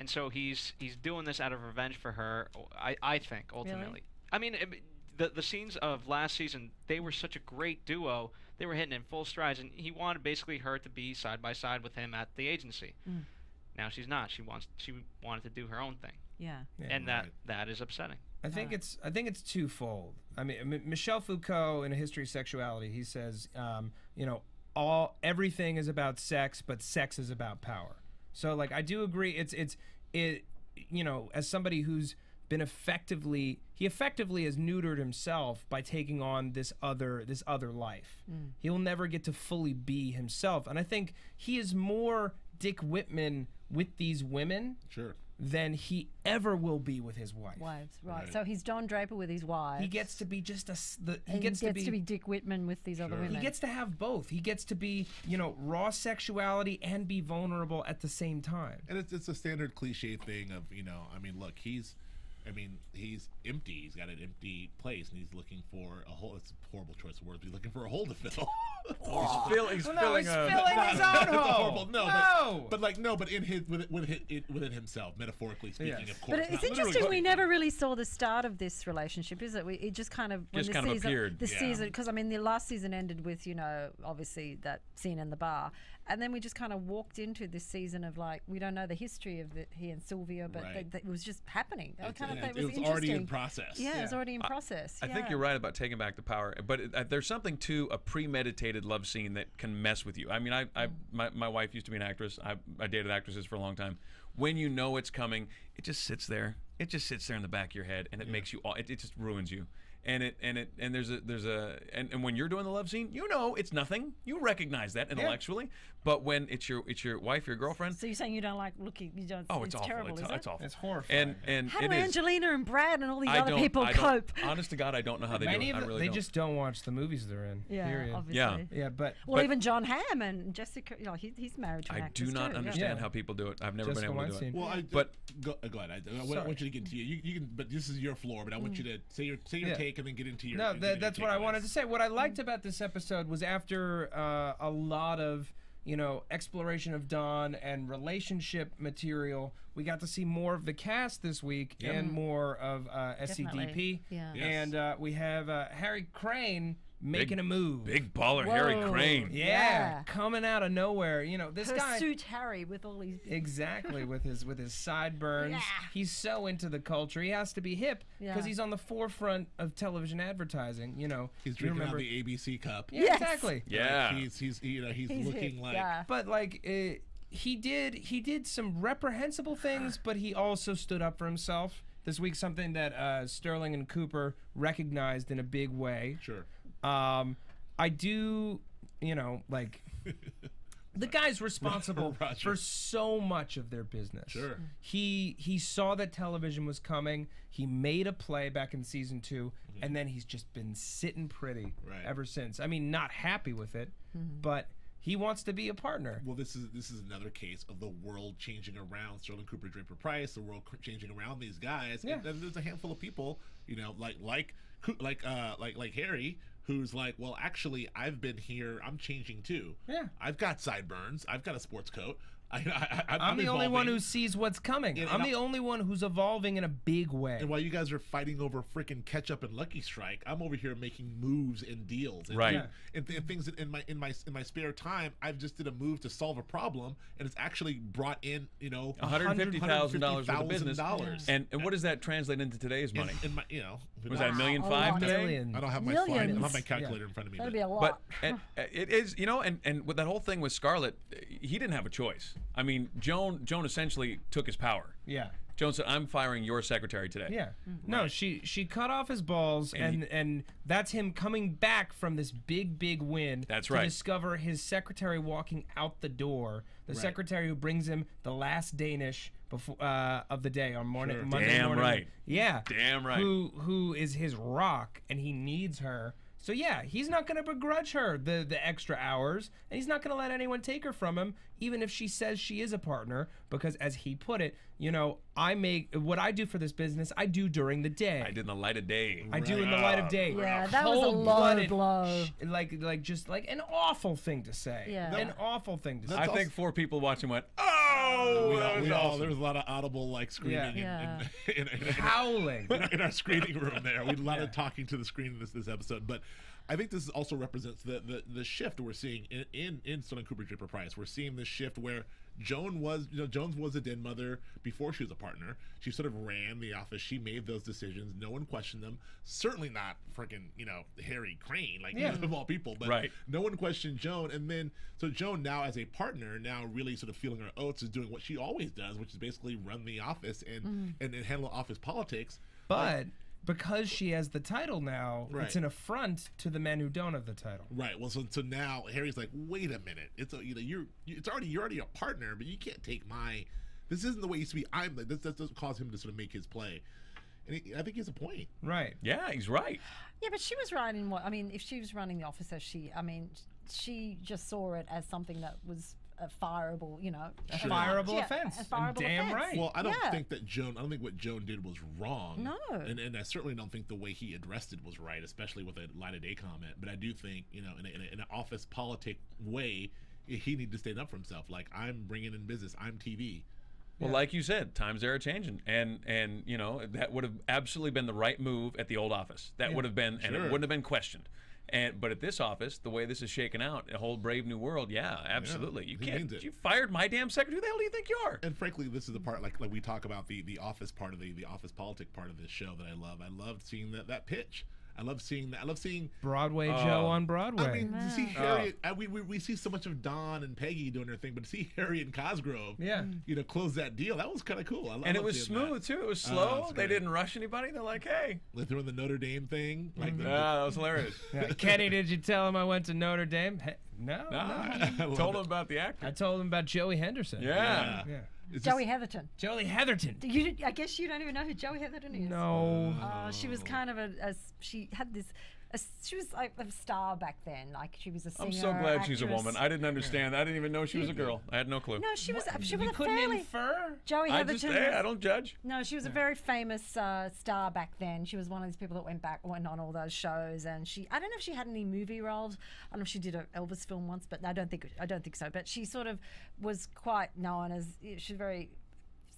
and so he's he's doing this out of revenge for her. I I think ultimately. I mean. It, the, the scenes of last season, they were such a great duo. They were hitting in full strides, and he wanted basically her to be side by side with him at the agency. Mm. Now she's not. She wants. She wanted to do her own thing, Yeah. and that Right. that is upsetting. I think it's I think it's twofold. I mean, M- Michel Foucault in A History of Sexuality, he says, um, you know, all everything is about sex, but sex is about power. So, like, I do agree. It's it's it. You know, as somebody who's been effectively he effectively has neutered himself by taking on this other this other life. Mm. He'll never get to fully be himself, and I think he is more Dick Whitman with these women Sure. than he ever will be with his wife. Wives, right. Right. So he's Don Draper with his wives. He gets to be just a. The, he and gets, to, be, Dick Whitman with these other women. He gets to have both. He gets to be, you know, raw sexuality and be vulnerable at the same time. And it's it's a standard cliche thing of you know. I mean, look, he's. I mean, he's empty. He's got an empty place, and he's looking for a hole. It's a horrible choice of words. He's looking for a hole to fill. He's, fill, he's Well, no, filling he's a. filling his own It's hole. horrible no, No. But, but like no, but in his within, within, within himself, metaphorically speaking, Yes. of course. But it's interesting. We never really saw the start of this relationship, is it? We, it just kind of when Just the kind of season, appeared. The Yeah. season, because I mean, the last season ended with you know obviously that scene in the bar, and then we just kind of walked into this season of like we don't know the history of the, he and Sylvia, but Right. that- that it was just happening. I kind of yeah, thought it it was, was already in process. Yeah, it was already in process. I think yeah. you're right about taking back the power, but it, uh, there's something to a premeditated love scene that can mess with you. I mean, I, I my, my wife used to be an actress. I, I dated actresses for a long time. When you know it's coming, it just sits there. It just sits there in the back of your head, and it makes you. all It, it just ruins you. And it and it and there's a there's a and, and when you're doing the love scene, you know it's nothing. You recognize that intellectually. But when it's your it's your wife, your girlfriend. So you're saying you don't like looking? You don't. Oh, it's, awful. terrible. it's, is it's awful. It's horrifying. And and How it do is. Angelina and Brad and all these I other people I cope? honest to God, I don't know how they Many do it. of I really they don't. just don't watch the movies they're in. Yeah, period. obviously. Yeah. Yeah, but Well, But- even Jon Hamm and Jessica, you know, he, he's married to an I do not too, understand Yeah. how people do it. I've never Jessica been able to do it. Well, I, But- go, uh, go ahead. I, I, Sorry. want you to get into you. you. You can, but this is your floor. But I want you to say your say your Yeah. Take and then get into your. no, that, that's what I wanted to say. What I liked about this episode was after uh, a lot of you know, exploration of Don and relationship material. We got to see more of the cast this week and more of uh, SCDP. Definitely. Yeah. Yes. And uh, we have uh, Harry Crane making a move. Big baller Harry Crane. yeah, Yeah. coming out of nowhere. You know, this guy Pursuit Harry with all these. exactly with his with his sideburns. Yeah. He's so into the culture. He has to be hip because Yeah. he's on the forefront of television advertising. You know, He's You drinking out remember- the ABC cup. Yeah, Yes. exactly. Yeah. He's he's you know he's, He's looking hip, like yeah. But like uh, he did he did some reprehensible things, but he also stood up for himself. This week, something that uh, Sterling and Cooper recognized in a big way. sure. Um, I do, you know, like the guy's responsible for so much of their business. Sure. He he saw that television was coming. He made a play back in season 2 and then he's just been sitting pretty Mm-hmm. Right. ever since. I mean, not happy with it, but he wants to be a partner. Well, this is this is another case of the world changing around Sterling Cooper, Draper Price, the world changing around these guys. Yeah. And then there's a handful of people, you know, like like like uh like like Harry, who's like, well, actually, I've been here. I'm changing too. Yeah. I've got sideburns. I've got a sports coat. I, I, I, I'm, the only one who sees what's coming. And- I'm the I'll- only one who's evolving in a big way. And while you guys are fighting over freaking ketchup and Lucky Strike, I'm over here making moves and deals. And, Right. Yeah. And, th- and things in my in my in my spare time, I've just did a move to solve a problem, and it's actually brought in, you know, $150,000 worth of business. $150,000. And, and what does that translate into today's money? in my, you know, Was that a million a five today? Millions. I don't have my slide. I don't have my calculator in front of me. That'd but- be a lot. But and, uh, it is, you know, and and with that whole thing with Scarlett, uh, he didn't have a choice. I mean, Joan Joan essentially took his power. yeah. Joan said, "I'm firing your secretary today." Yeah. No, she she cut off his balls and And and, that's him coming back from this big big win. That's to right. discover his secretary walking out the door. The secretary who brings him the last Danish before uh, of the day on morning Sure. Monday Damn morning. right. Yeah. Damn right. Who who is his rock and he needs her. So yeah, he's not going to begrudge her the the extra hours, and he's not going to let anyone take her from him, even if she says she is a partner. Because as he put it, you know, I make what I do for this business, I do during the day. I did in the light of day. I do in the light of day. Yeah, that was a low Cold-blooded blow. like, like, just like an awful thing to say. Yeah. an awful thing to say. I think four people watching went, "Oh, we that all, was we all, awesome." there was a lot of audible like screaming Yeah. in, in, in, in, howling. in, our, in our screening room there. We did a lot of talking to the screen in this this episode, but I think this also represents the the, the shift we're seeing in in, in Sterling Cooper Draper Price. We're seeing this shift where Joan was you know Jones was a den mother before she was a partner. She sort of ran the office. She made those decisions. No one questioned them. Certainly not freaking you know Harry Crane like Yeah. of all people, but Right. no one questioned Joan. And then, so Joan now as a partner, now really sort of feeling her oats, is doing what she always does, which is basically run the office and mm-hmm. and, and handle office politics. But because she has the title now, Right. it's an affront to the men who don't have the title. Right. Well, so so now Harry's like, wait a minute. It's a, you know you're it's already you're already a partner, but you can't take my. This isn't the way it used to be. I'm like this. That doesn't cause him to sort of make his play. And he, I think he has a point. Right. Yeah, he's right. Yeah, but she was right in what I mean. If she was running the office as she, I mean, she just saw it as something that was a fireable, you know, A an- fireable yeah, offense. A fireable damn offense. right. Well, I don't Yeah. think that Joan. I don't think what Joan did was wrong. No. and and I certainly don't think the way he addressed it was right, especially with a light of day comment. But I do think you know, in, a, in, a, in an office politic way, he needed to stand up for himself. Like I'm bringing in business. I'm TV. Well, like you said, times are changing, and and you know that would have absolutely been the right move at the old office. That would have been, and it wouldn't have been questioned. And but at this office, the way this is shaken out, a whole brave new world, yeah, absolutely. you can't. You fired my damn secretary. Who the hell do you think you are? And frankly, this is the part like like we talk about the the office part of the the office politic part of this show that I love. I loved seeing that that pitch. I love seeing that. I love seeing. Broadway Joe on Broadway. I mean, to see Harriet, uh, we, we, we see so much of Don and Peggy doing their thing, but to see Harry and Cosgrove, Yeah. you know, close that deal, that was kind of cool. I, and it was smooth too. It was slow. it's they didn't rush anybody. They're like, hey, Like in the Notre Dame thing, like the, yeah, that was hilarious. Yeah, Kenny, did you tell him I went to Notre Dame? He- no, no. Nah, love told him about the actor. I told him about Joey Henderson. Yeah. Yeah. It's Joey Heatherton. Joey Heatherton. You, I guess you don't even know who Joey Heatherton is. No. Uh, she was kind of a, a, she had this a, she was like a star back then. Like she was a singer. I'm so glad she's a woman. I didn't understand. I didn't even know she was a girl. I had no clue. No, she was. She we was a couldn't fairly. infer. Joey I just, Heatherton. hey, I don't judge. No, she was a very famous uh, star back then. She was one of these people that went back, went on all those shows, and she. I don't know if she had any movie roles. I don't know if she did an Elvis film once, but I don't think. I don't think so. But she sort of was quite known as. She's very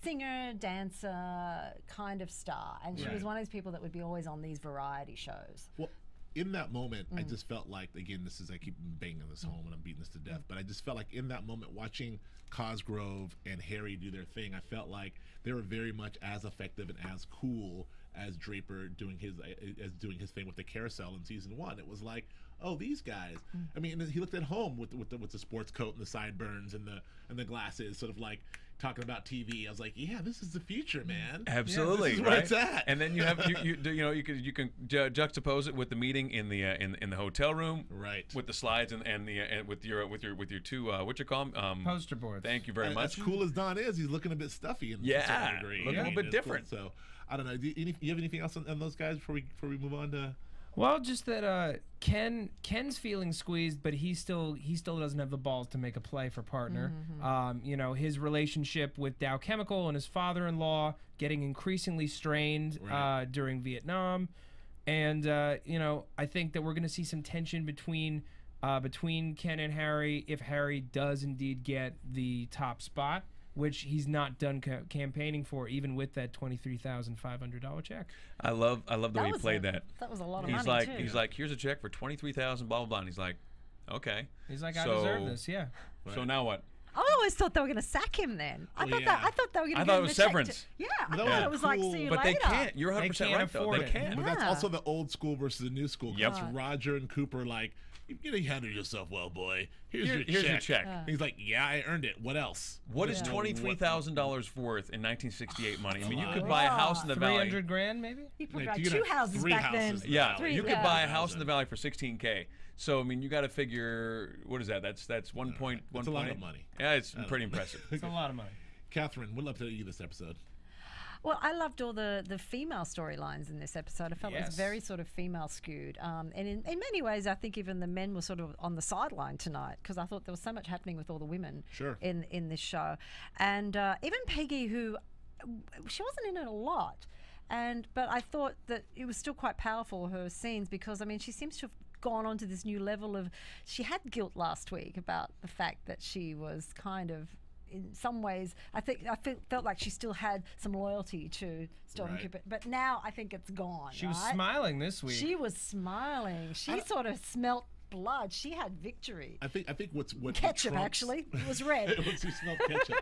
singer, dancer, kind of star, and she was one of these people that would be always on these variety shows. Well, in that moment, Mm. I just felt like again, this is I keep banging this home and I'm beating this to death, but I just felt like in that moment, watching Cosgrove and Harry do their thing, I felt like they were very much as effective and as cool as Draper doing his as doing his thing with the carousel in season one. It was like, oh, these guys. Mm. I mean, he looked at home with the, with the with the sports coat and the sideburns and the and the glasses, sort of like talking about TV. I was like, yeah, this is the future, man. Absolutely, this is where right? it's at. And then you have you, you, you know you can you can ju- juxtapose it with the meeting in the uh, in in the hotel room, Right. With the slides and and the uh, and with your with your with your two uh, what you call them um, Poster boards. Thank you very And much. As cool as Don is, he's looking a bit stuffy. In to a Yeah, degree. looking a I little bit it's cool. different. So I don't know. Do you, any, you have anything else on, on those guys before we before we move on to? Well, just that uh, Ken Ken's feeling squeezed, but he still he still doesn't have the balls to make a play for partner. Um, you know, his relationship with Dow Chemical and his father-in-law getting increasingly strained Right. uh, during Vietnam, and uh, you know, I think that we're going to see some tension between uh, between Ken and Harry if Harry does indeed get the top spot. Which he's not done ca- campaigning for, even with that twenty-three thousand five hundred dollar check. I love I love the way he played a, that. That was a lot of He's money like too. he's like here's a check for twenty three thousand blah blah blah. And he's like, okay. He's like, I So- deserve this, yeah. So now what? I always thought they were going to sack him. Then I Well, thought yeah. that I thought they were going to. I thought it was severance. yeah, I thought was it was like see you But later. they can't. You're 100 percent right though. afford They it. can't. But that's also the old school versus the new school. Yep. It's Right. Roger and Cooper like, you know, you handled yourself well, boy. Here's, Here- your, here's your check. check. And He's like, yeah, I earned it. What else? What is Yeah. twenty three thousand dollars worth in 1968 money? I mean, you could buy a house in the valley. hundred grand, maybe. He put Like, like you could two have houses three back houses. then. Yeah, Three- you could yeah. buy a house in the valley for 16k. So I mean, you got to figure what is that? That's that's one point one It's a lot point of money. Yeah, it's pretty impressive. It's a lot of money. Katherine, what updated you this episode? Well, I loved all the the female storylines in this episode. I felt it was very sort of female skewed, um, and in, in many ways, I think even the men were sort of on the sideline tonight because I thought there was so much happening with all the women Sure. in in this show, and uh, even Peggy, who she wasn't in it a lot, and but I thought that it was still quite powerful her scenes because I mean she seems to have gone on to this new level of she had guilt last week about the fact that she was kind of in some ways I think I felt, felt like she still had some loyalty to Storm Right. Cooper but now I think it's gone She was smiling this week. she was smiling she sort of smelt blood she had victory I think I think what's what ketchup trumps- actually it was red it was smelled ketchup.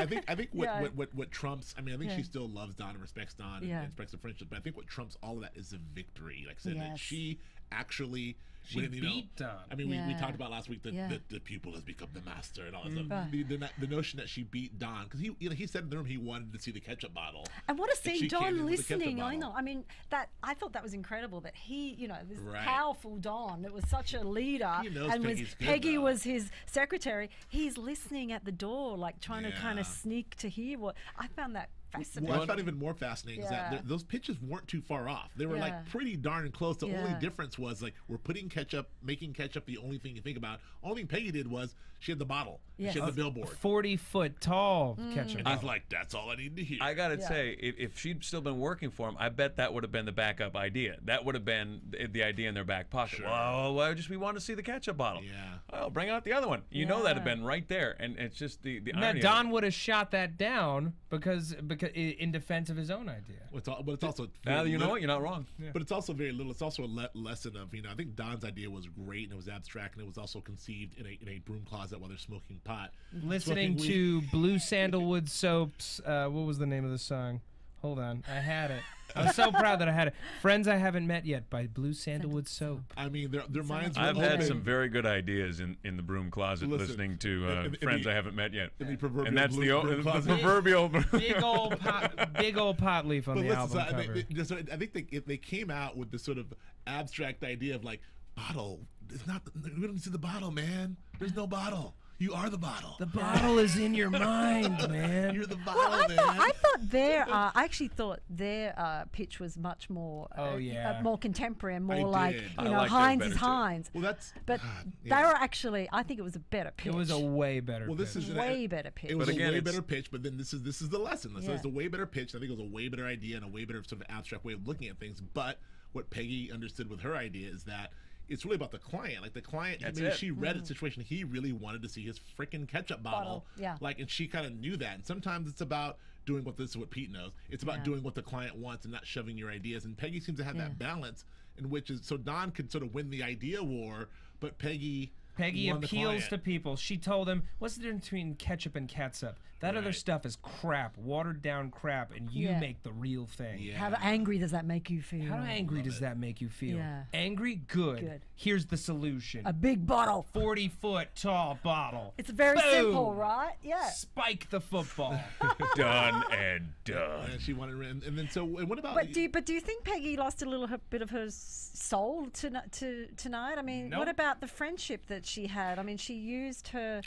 I think I think what, Yeah. what, what, what trumps I mean I think Yeah. she still loves Don and respects Don and- Yeah. and respects the friendship, but I think what trumps all of that is the victory. Like I said, that she actually She when, you know- beat Don. I mean, we, we Yeah. talked about last week that Yeah. the, the pupil has become the master and all that Mm. stuff. The, the, the notion that she beat Don because he you know, he said in the room he wanted to see the ketchup bottle. And what a And she scene, came in Don with the ketchup listening. I bottle. know. I mean, that I thought that was incredible. That he, you know, this Right. powerful Don that was such a leader, He knows and was Peggy's good, Peggy though. was his secretary. He's listening at the door, like trying to kind Yeah. of sneak to hear what. I found that fascinating. What I found even more fascinating is that Yeah. th- those pitches weren't too far off. They were Yeah. like pretty darn close. The only difference was like we're putting ketchup, making ketchup the only thing you think about. Only thing Peggy did was she had the bottle. and Yes. She had the billboard. Forty foot tall Mm. ketchup. And I was like, that's all I need to hear. I gotta Yeah. say, if, if she'd still been working for him, I bet that would have been the backup idea. That would have been the, the idea in their back pocket. Sure. Well, why just we want to see the ketchup bottle. Yeah. Oh, bring out the other one. You know that'd have been right there, and it's just the the now irony. of Don would have shot that down because because i- in defense of his own idea. Well, it's all, but it's also Now very you know what, you're not wrong. But it's also very little. It's also a le- lesson of you know. I think Don's idea was great and it was abstract and it was also conceived in a in a broom closet while they're smoking pot. Listening Smoking to Blue Sandalwood Soaps. Uh, what was the name of the song? Hold on, I had it. I'm so proud that I had it. Friends I Haven't Met Yet by Blue Sandalwood Soap. I mean, their their minds. Were I've had open some very good ideas in, in the broom closet Listen, listening to uh, in- in friends the- I haven't met yet. in the proverbial and that's blue- the, o- broom the proverbial. Big old pot, big old pot leaf on But the listen, album so I, cover. they, they, so I think they, they came out with this sort of abstract idea of like bottle, it's not. We don't see the bottle, man. There's no bottle. You are the bottle. The bottle is in your mind, man. You're the bottle. Well, bottle, I man. thought, I thought their, uh, I actually thought their uh, pitch was much more, uh, Oh, yeah. uh, more contemporary and I more like, did. you I know, liked Heinz is too. Heinz. well, that's. But God, they yeah. were actually, I think it was a better pitch. It was a way better. Well, this pitch. is an- way better pitch. It was But again, a way better pitch, but then this is this is the lesson. So Yeah. it's a way better pitch. I think it was a way better idea and a way better sort of abstract way of looking at things. But what Peggy understood with her idea is that it's really about the client. Like the client, That's maybe it. she read a situation. He really wanted to see his freaking ketchup bottle. Mm-hmm. Bottle, yeah. Like, and she kind of knew that. And sometimes it's about doing what this is what Pete knows. It's about Yeah. doing what the client wants and not shoving your ideas. And Peggy seems to have Yeah. that balance in which is so Don could sort of win the idea war, but Peggy. Peggy appeals to people. She told him, "What's the difference between ketchup and catsup? That other stuff is crap, watered down crap, and you Yeah. make the real thing." Yeah. How angry does that make you feel? How angry does that make you feel? Yeah. Angry? Good. Good. Here's the solution. A big bottle. 40 foot tall bottle. It's very simple, Boom. right? Yeah. Spike the football. done and done. And she wanted, and, and then so and what about? But do you, but do you think Peggy lost a little bit of her soul to, to tonight? I mean, what about the friendship that she had? I mean, she used her,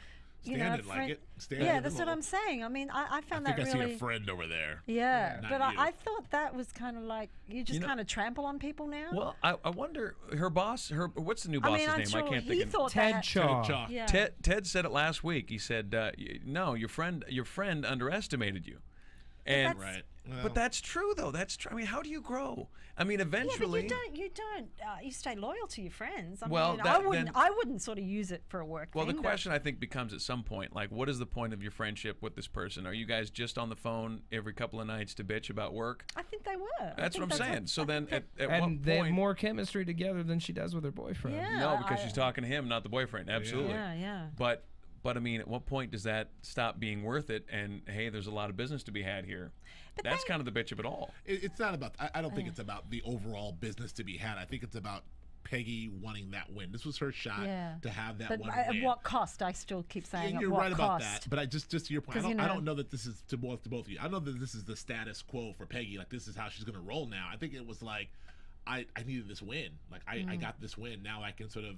you know, Standard like it. Standard yeah, that's what. I'm saying. I mean, I, I I found think that I really. see a friend over there. Yeah, Not but. I, I thought that was kind of like you just know- kind of trample on people now. Well, I, I wonder her boss. Her what's the new boss's mean, I'm name? sure I can't he think of. thought Ted that. Chaough. Ted Chaough. Yeah. Ted Ted said it last week. He said, uh, "No, your friend your friend underestimated you." And that's- Right. but that's true though. That's true. I mean, how do you grow? I mean, eventually. Yeah, but you don't. You don't. Uh, you stay loyal to your friends. I Well, mean, I that- wouldn't. then- I wouldn't sort of use it for a work. Well, the thing, but- question I think becomes at some point, like, what is the point of your friendship with this person? Are you guys just on the phone every couple of nights to bitch about work? I think they were. That's what I'm saying. So I then, at, at and what they have more chemistry together than she does with her boyfriend. Yeah. no, because I- she's talking to him, not the boyfriend. Absolutely. Yeah, yeah. But but I mean, at what point does that stop being worth it? And hey, there's a lot of business to be had here. That's they- kind of the bitch of it all. It, it's not about. I, I don't think it's about the overall business to be had. I think it's about Peggy wanting that win. This was her shot Yeah. to have that But one at win. what cost? I still keep saying. and at you're what right about that. But I just just to your point, I 'Cause, don't, you I don't know that this is to both to both of you. I know that this is the status quo for Peggy. Like this is how she's gonna roll now. I think it was like, I I needed this win. Like I, I mm. got this win. Now I can sort of,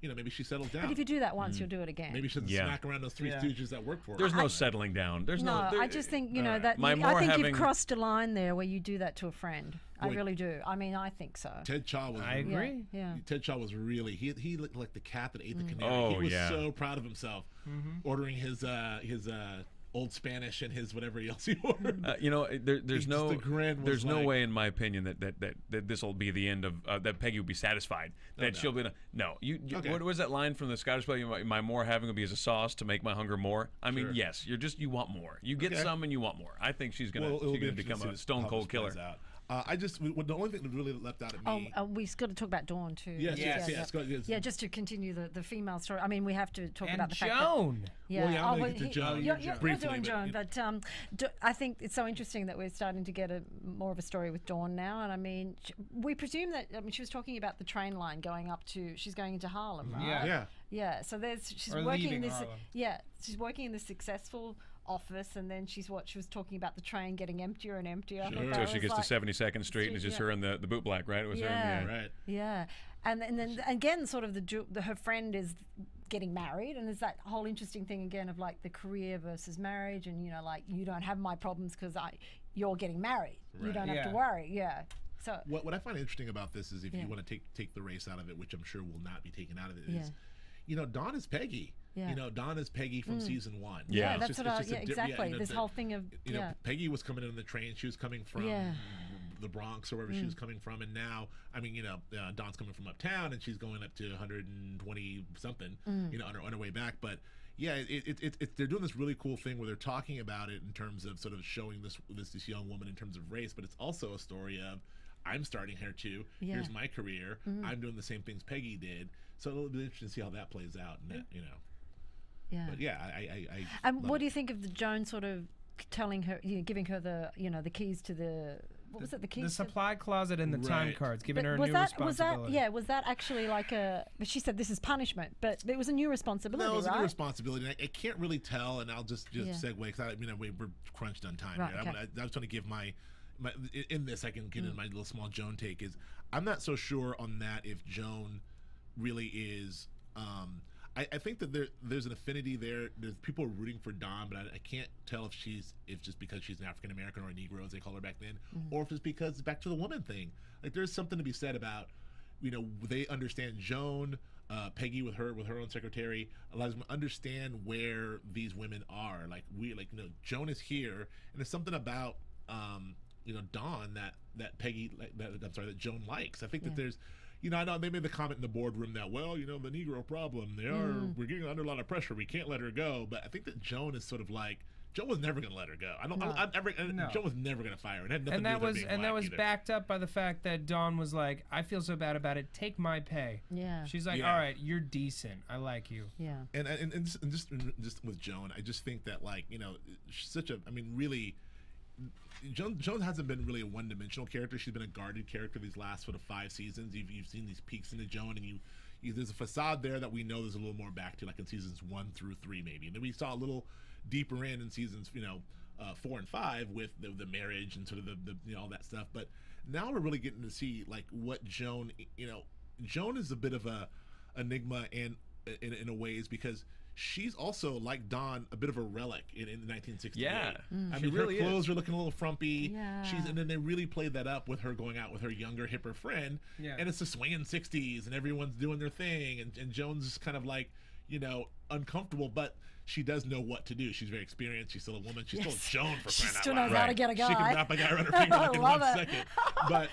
you know, maybe she settles down. Mm. But if you do that once, you'll do it again. maybe she doesn't Yeah. smack around those three Yeah. stooges that work for her. There's no settling down. There's no. no, there- I just think you know Alright. that. My you- I think having- you've crossed a line there where you do that to a friend. I really do. I mean, I think so. Ted Chaough was. I Yeah, agree. Yeah. Ted Chaough was really he he looked like the cat that ate Mm. the canary. Oh, he was yeah. so proud of himself, ordering his uh his uh old Spanish and his whatever else he ordered. Uh, you know, there, there's no the there's no way, in my opinion, that that that, that this will be the end of uh, that. Peggy will be satisfied. That no. she'll be no. You, you Okay. what was that line from the Scottish play? My, my more having will be as a sauce to make my hunger more. I mean, Sure. yes, you're just you want more. You get Okay. some and you want more. I think she's gonna Well, she's gonna become a stone cold killer. out. Uh, I just well, the only thing that really left out of Oh, me. uh, we've got to talk about Dawn too. Yes, yes, yeah, yes, go- yes. Yeah, just to continue the, the female story. I mean, we have to talk And about the fact that Joan. Yeah, Well, yeah, I'm oh, gonna well, get to he- Joan You're, you're, briefly, you're doing but- Joan, but um, do, I think it's so interesting that we're starting to get a more of a story with Dawn now. And I mean, sh- we presume that I mean she was talking about the train line going up to she's going into Harlem, right? Yeah. yeah, Yeah. So there's she's Or working in leaving this Harlem. yeah she's working in this successful office, and then she's what she was talking about the train getting emptier and emptier. I Sure. So she gets like- to 72nd Street and it's just Yeah. her and the, the boot black, right? It was Yeah. her. In the, right. Yeah, and and then again, sort of the, the her friend is getting married, and there's that whole interesting thing again of like the career versus marriage, and you know, like you don't have my problems because I you're getting married, you don't have to worry. Yeah, so What, what I find interesting about this is if Yeah. you want to take take the race out of it, which I'm sure will not be taken out of it, is Yeah. You know Dawn is Peggy. Yeah. Mm. You know Dawn is Peggy from season one. Yeah. yeah, that's just- what I just yeah di- yeah, exactly you know, this the- whole thing of you know, Peggy was coming in on the train. She was coming from Yeah. the Bronx or wherever she was coming from, and now, I mean, you know, uh, Dawn's coming from uptown, and she's going up to 120 something, you know, on her, on her way back. But yeah, it, it, it, it, they're doing this really cool thing where they're talking about it in terms of sort of showing this this this young woman in terms of race, but it's also a story of. I'm starting here too. Yeah. Here's my career. Mm-hmm. I'm doing the same things Peggy did. So it'll be interesting to see how that plays out. And that, you know, yeah. but yeah, I, I, I And what it. do you think of the Joan sort of telling her, you know, giving her the you know the keys to the what was it the keys The supply closet and the time cards, giving But her a was new that was that yeah was that actually like a but she said this is punishment but it was a new responsibility No, it was a new responsibility. and I, I can't really tell, and I'll just just Yeah. segue because I, you know we, we're crunched on time. Right, here. I'm okay. gonna- I, I was trying to give my, my in- this I can get Mm. in my little small Joan take is I'm not so sure on that if Joan really is. Um, I, I think that there there's an affinity there. There's people are rooting for Dawn, but I, I can't tell if she's if just because she's an African American or a Negro as they call her back then, or if it's because it's back to the woman thing. Like there's something to be said about, you know, they understand Joan, uh, Peggy with her with her own secretary allows them to understand where these women are. Like we like you know Joan is here, and there's something about um, you know Dawn that that Peggy that I'm sorry that Joan likes. I think that there's you know, I know they made the comment in the boardroom that, well, you know, the Negro problem, they are, mm. we're getting under a lot of pressure. We can't let her go. But I think that Joan is sort of like, Joan was never going to let her go. I don't, I, I'm ever, No. Joan was never going to fire her. It had nothing and to do that with was being and that was either. backed up by the fact that Dawn was like, "I feel so bad about it. Take my pay." Yeah. She's like, Yeah. "All right, you're decent. I like you." Yeah. and and, and, just, and just just with Joan, I just think that like you know, she's such a I mean, really, Joan Joan hasn't been really a one dimensional character. She's been a guarded character these last sort of five seasons. You've, you've seen these peaks into Joan, and you, you there's a facade there that we know there's a little more back to, like in seasons one through three, maybe. And then we saw a little deeper in in seasons, you know, uh, four and five with the, the marriage and sort of the, the you know all that stuff. But now we're really getting to see like what Joan, you know, Joan is a bit of a enigma and in, in a ways because she's also like Dawn a bit of a relic in, in 1968. Yeah, I mm. mean really her is. clothes are looking a little frumpy. Yeah. She's and then they really played that up with her going out with her younger hipper friend. Yeah. And it's the swinging 60s and everyone's doing their thing and, and Jones is kind of like you know uncomfortable but she does know what to do. She's very experienced. She's still a woman. She's Yes. still Joan for She crying out still loud. knows how to Right. get a guy. She can wrap a guy around her finger like in Love one it. second. But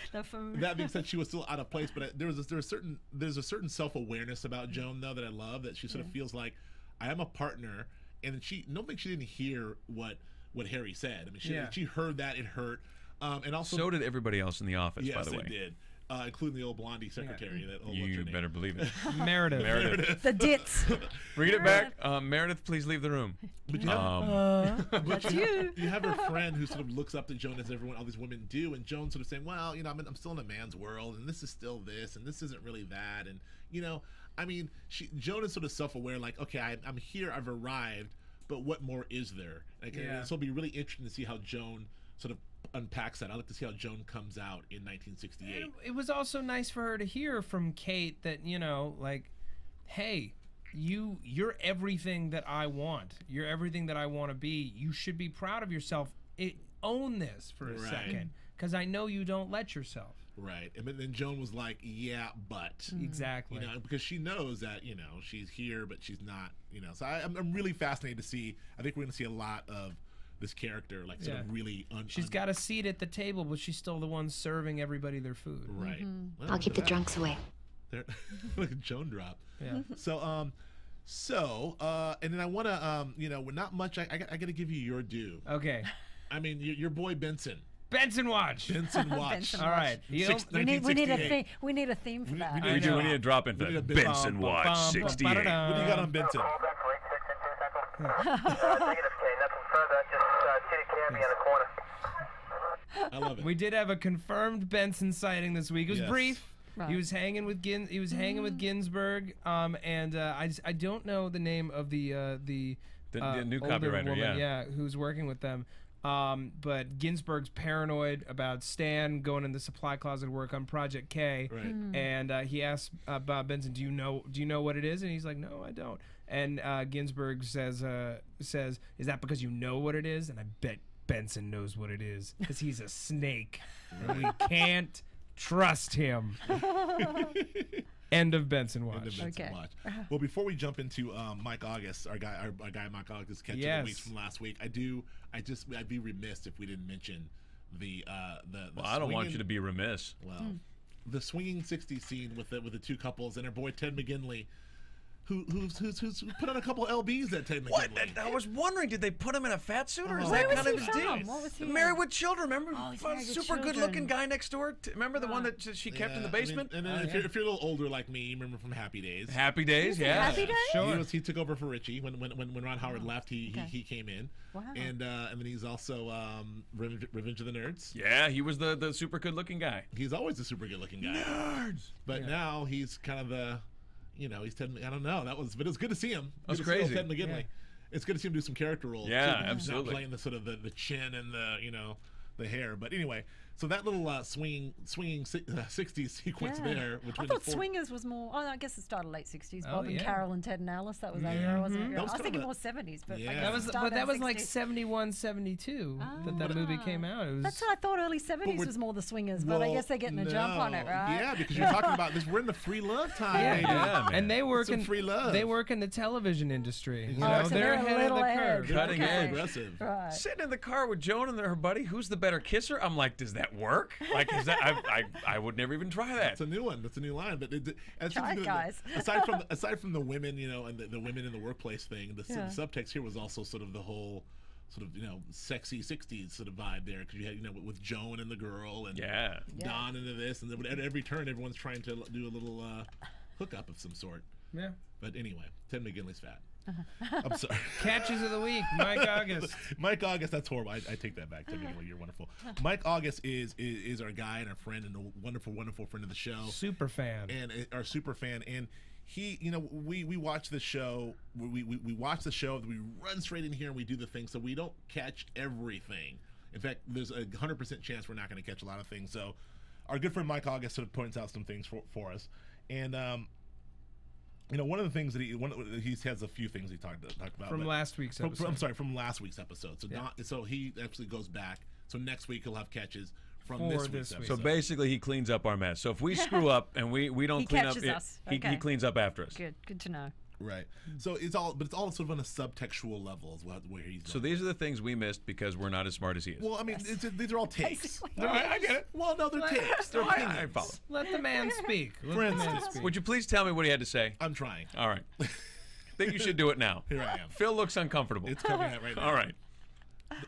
that being said, she was still out of place. But I- there was a, there was certain there's a certain self awareness about Joan though that I love that she sort of feels like I am a partner, and she no think she didn't hear what what Harry said. I mean, she Yeah. she heard that it hurt, um, and also So did everybody else in the office, yes, by the way. it did, uh, including the old blondie secretary. That old, what's her You name? better believe it. Meredith. Meredith, the dits. read it back. Um, Meredith, please leave the room. But you have, Um, Uh, that's you. you have her friend who sort of looks up to Joan as everyone, all these women do, and Joan sort of saying, "Well, you know, I'm, in, I'm still in a man's world, and this is still this, and this isn't really that." And you know, I mean, she Joan is sort of self-aware, like, "Okay, I, I'm here, I've arrived, but what more is there?" Like, Yeah. so it'll be really interesting to see how Joan sort of unpacks that. I'd like to see how Joan comes out in 1968. And it was also nice for her to hear from Kate that you know, like, hey, you you're everything that I want. You're everything that I want to be. You should be proud of yourself. It, own this for a Right. second, because I know you don't let yourself. Right, and then Joan was like, "Yeah, but." Exactly. you know, because she knows that you know she's here, but she's not. You know, so I, I'm, I'm really fascinated to see. I think we're going to see a lot of this character, like sort of really. Un, She's un- got a seat at the table, but she's still the one serving everybody their food. right. Well, I'll keep the that- drunks away. there- Look at Joan drop. Yeah. So um, so uh, and then I want to um, you know, we're not much. I I, got- I got to give you your due. Okay. I mean, your, your boy Benson, Benson watch. Benson Watch. Benson All right. You Six- We need, we need a 1968. theme. We need a theme for We- that. we we, need do, we need a drop in for We that. Benson Bum, Watch bum, bum, 68. ba-da-da. What do you got on Benson? Call back for 86 in two seconds. negative K, nothing further. Just see the candy in the corner. I love it. We did have a confirmed Benson sighting this week. It was Yes. brief. Right. He was hanging with Gin. He was hanging with Ginsberg. Um, and uh, I just, I don't know the name of the uh, the The- uh, the new older copywriter, woman, yeah. who's working with them. Um, but Ginsberg's paranoid about Stan going in the supply closet to work on Project K. Right. And uh, he asks uh, Bob Benson, "Do you know? Do you know what it is?" And he's like, "No, I don't." And uh, Ginsberg says, uh, "says Is that because you know what it is?" And I bet Benson knows what it is because he's a snake. and we can't trust him. End of Benson End watch. of Benson Okay. Watch. Well, before we jump into um, Mike August, our guy, our, our guy Mike August catch of the weeks from last week, I do. I just, I'd be remiss if we didn't mention the uh, the. the Well, I don't want you to be remiss. Well, the swinging '60s scene with the with the two couples and our boy Ted McGinley, who who's who's, who's put on a couple lbs that Ted McGinley. What? I was wondering, did they put him in a fat suit, or is Oh. that Where kind was of his deal? What was he? Married with Children. Remember? Oh, he's Fun, Married super good-looking guy next door. Remember the one that she kept in the Yeah, I mean, basement? and then Oh, if, you're, if you're a little older like me, you remember from Happy Days. Happy Days, yeah. Happy Days? Sure. He, was, he took over for Richie when when, when, when Ron Howard left. He, okay. he he came in. Wow. And uh, and then he's also um, Revenge, Revenge of the Nerds. Yeah, he was the, the super good-looking guy. He's always a super good looking guy. Nerds. But now he's kind of the, you know, he's Ted. I don't know. That was, but it was good to see him. That's Good to see old crazy. Ted McGinley. Yeah. It's good to see him do some character roles. Yeah, too, not absolutely. playing the sort of the, the chin and the you know the hair. But anyway, So that little uh, swinging swinging si- uh, 60s sequence Yeah. there, which I was thought four- Swingers was more. Oh, I guess it started late '60s. Oh, Bob and. Carol and Ted and Alice. That was that Yeah. era, wasn't it? That I was was thinking a- more '70s, but I Yeah. That was, but that in was like 71, 72 that that movie came out. It was That's what I thought. Early '70s was more the Swingers, but I guess they're getting a jump on it, right? Yeah, because you're talking about this. We're in the free love time, Yeah. Yeah, man. and they work in free love. They work in the television industry. You Oh, know, they're they're ahead of the curve. Cutting edge. Aggressive. Sitting in the car with Joan and her buddy, who's the better kisser? I'm like, does that work? Like, is that? I, I, I would never even try that. It's a new one. That's a new line. But it, it, Try it, guys. aside from aside from the women, you know, and the, the women in the workplace thing, the, Yeah. the subtext here was also sort of the whole sort of you know sexy '60s sort of vibe there because you had you know with, with Joan and the girl and Yeah. Don into this, and then at every turn, everyone's trying to do a little uh, hookup of some sort. Yeah. But anyway, Ted McGinley's fat. Uh-huh. I'm sorry. Catches of the week, Mike August. Mike August, that's horrible. I, I take that back. Ted McGinley, you're wonderful. Mike August is, is is our guy and our friend and a wonderful, wonderful friend of the show Super fan. and uh, our super fan. And he, you know, we we watch the show. We we, we watch the show. We run straight in here and we do the thing. So we don't catch everything. In fact, there's a hundred percent chance we're not going to catch a lot of things. So our good friend Mike August sort of points out some things for for us. And um, you know, one of the things that he one he has a few things he talked talked about From but- last week's from- from- I'm episode. sorry, from last week's episode. So Yeah. Don, so he actually goes back. So next week he'll have catches from this this week's week. episode. So basically, he cleans up our mess. So if we screw up and we, we don't He clean catches up, it- us. he, he cleans up after us. Good. Good to know. Right. So it's all, but it's all sort of on a subtextual level as well, where he's. So going. these are the things we missed because we're not as smart as he is. Well, I mean, it's, these are all takes. No, I, I get it. Well, no, they're takes. They're I, I follow. Let the man speak. Let For instance, speak. Would you please tell me what he had to say? I'm trying. All right. think you should do it now. Here I am. Phil looks uncomfortable. It's coming out right now. All right.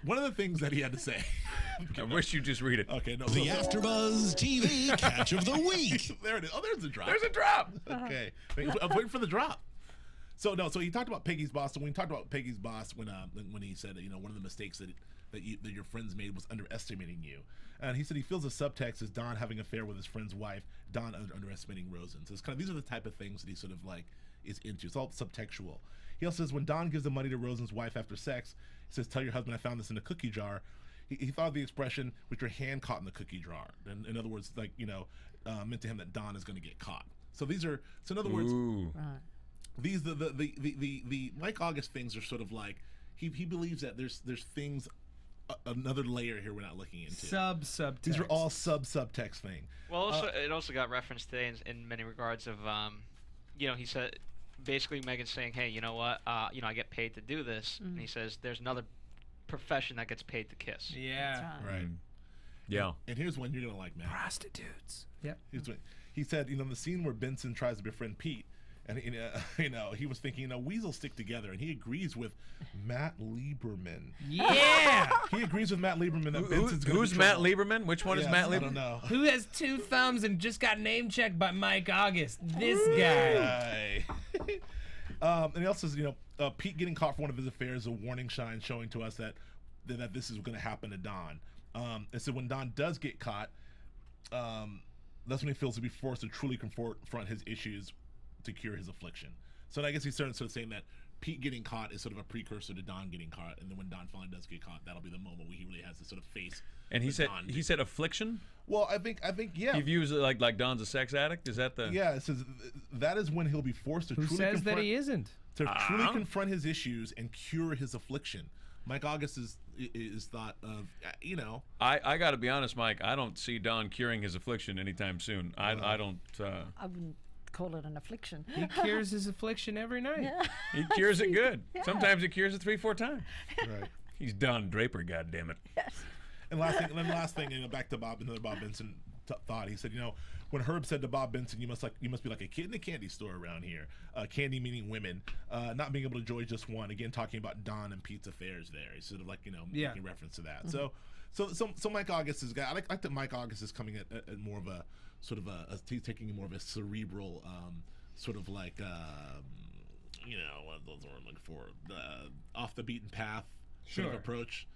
One of the things that he had to say. I wish you just read it. Okay, no. The so- AfterBuzz TV Catch of the Week. there it is. Oh, there's a drop. There's a drop. okay. Wait, I'm waiting for the drop. So no, so he talked about Peggy's boss. So when he talked about Peggy's boss, when uh, when he said you know one of the mistakes that that, you, that your friends made was underestimating you, and he said he feels the subtext is Don having an affair with his friend's wife, Don under, underestimating Rosen. So it's kind of these are the type of things that he sort of like is into. It's all subtextual. He also says when Don gives the money to Rosen's wife after sex, he says, "Tell your husband I found this in a cookie jar." He, he thought of the expression with your hand caught in the cookie jar. In, in other words, like you know, uh, meant to him that Don is going to get caught. So these are so in other words Ooh. These the the, the the the the Mike August things are sort of like he he believes that there's there's things a, another layer here we're not looking into. Sub subtext. These are all sub subtext thing. Well, also, Uh, it also got referenced today in, in many regards of, um, you know, he said, basically Megan's saying, hey, you know what, uh, you know, I get paid to do this, and he says, there's another profession that gets paid to kiss. Yeah. That's right. Right. Yeah. And here's one you're gonna like, man. Prostitutes. Yep. Here's what he said. You know, the scene where Benson tries to befriend Pete, and you know, you know, he was thinking, you know, weasels stick together, and he agrees with Matt Lieberman. Yeah. He agrees with Matt Lieberman that Who- Benson's gonna who's Matt trouble. Lieberman? Which one is Yes, Matt I Lieberman? don't know. Who has two thumbs and just got name checked by Mike August? This guy. Guy. um, and he also says, you know, uh, Pete getting caught for one of his affairs, a warning sign showing to us that that, that this is going to happen to Don. Um, and so when Don does get caught, um, that's when he feels to be forced to truly confront confront his issues to cure his affliction. So I guess he's starting sort of saying that Pete getting caught is sort of a precursor to Don getting caught, and then when Don finally does get caught, that'll be the moment where he really has to sort of face. And he the said Don he dude. said affliction. "Well, I think I think yeah, He views it like like Don's a sex addict. Is that the? yeah." It says that is when he'll be forced to Who truly says confront, that he isn't? to truly Ah. confront his issues and cure his affliction. Mike August is is thought of uh, you know I, I got to be honest, Mike. I don't see Don curing his affliction anytime soon. I, I don't. Uh, I wouldn't call it an affliction. He cures his affliction every night. Yeah. he cures it good. Sometimes he cures it three, four times. right. He's Don Draper. God damn it. And last thing, and then last thing, you know, back to Bob, another Bob Benson t- thought. He said, you know, when Herb said to Bob Benson, "You must like, you must be like a kid in a candy store around here." Uh, candy meaning women, uh, not being able to enjoy just one. Again, talking about Don and Pete's affairs. There, he's sort of like you know Yeah. making reference to that. So, so, so, so Mike August is guy. I like, like that Mike August is coming at, at, at more of a sort of a, a he's taking more of a cerebral, um, sort of like. Um, you know, what those were I'm looking for uh, off the beaten path sort of approach.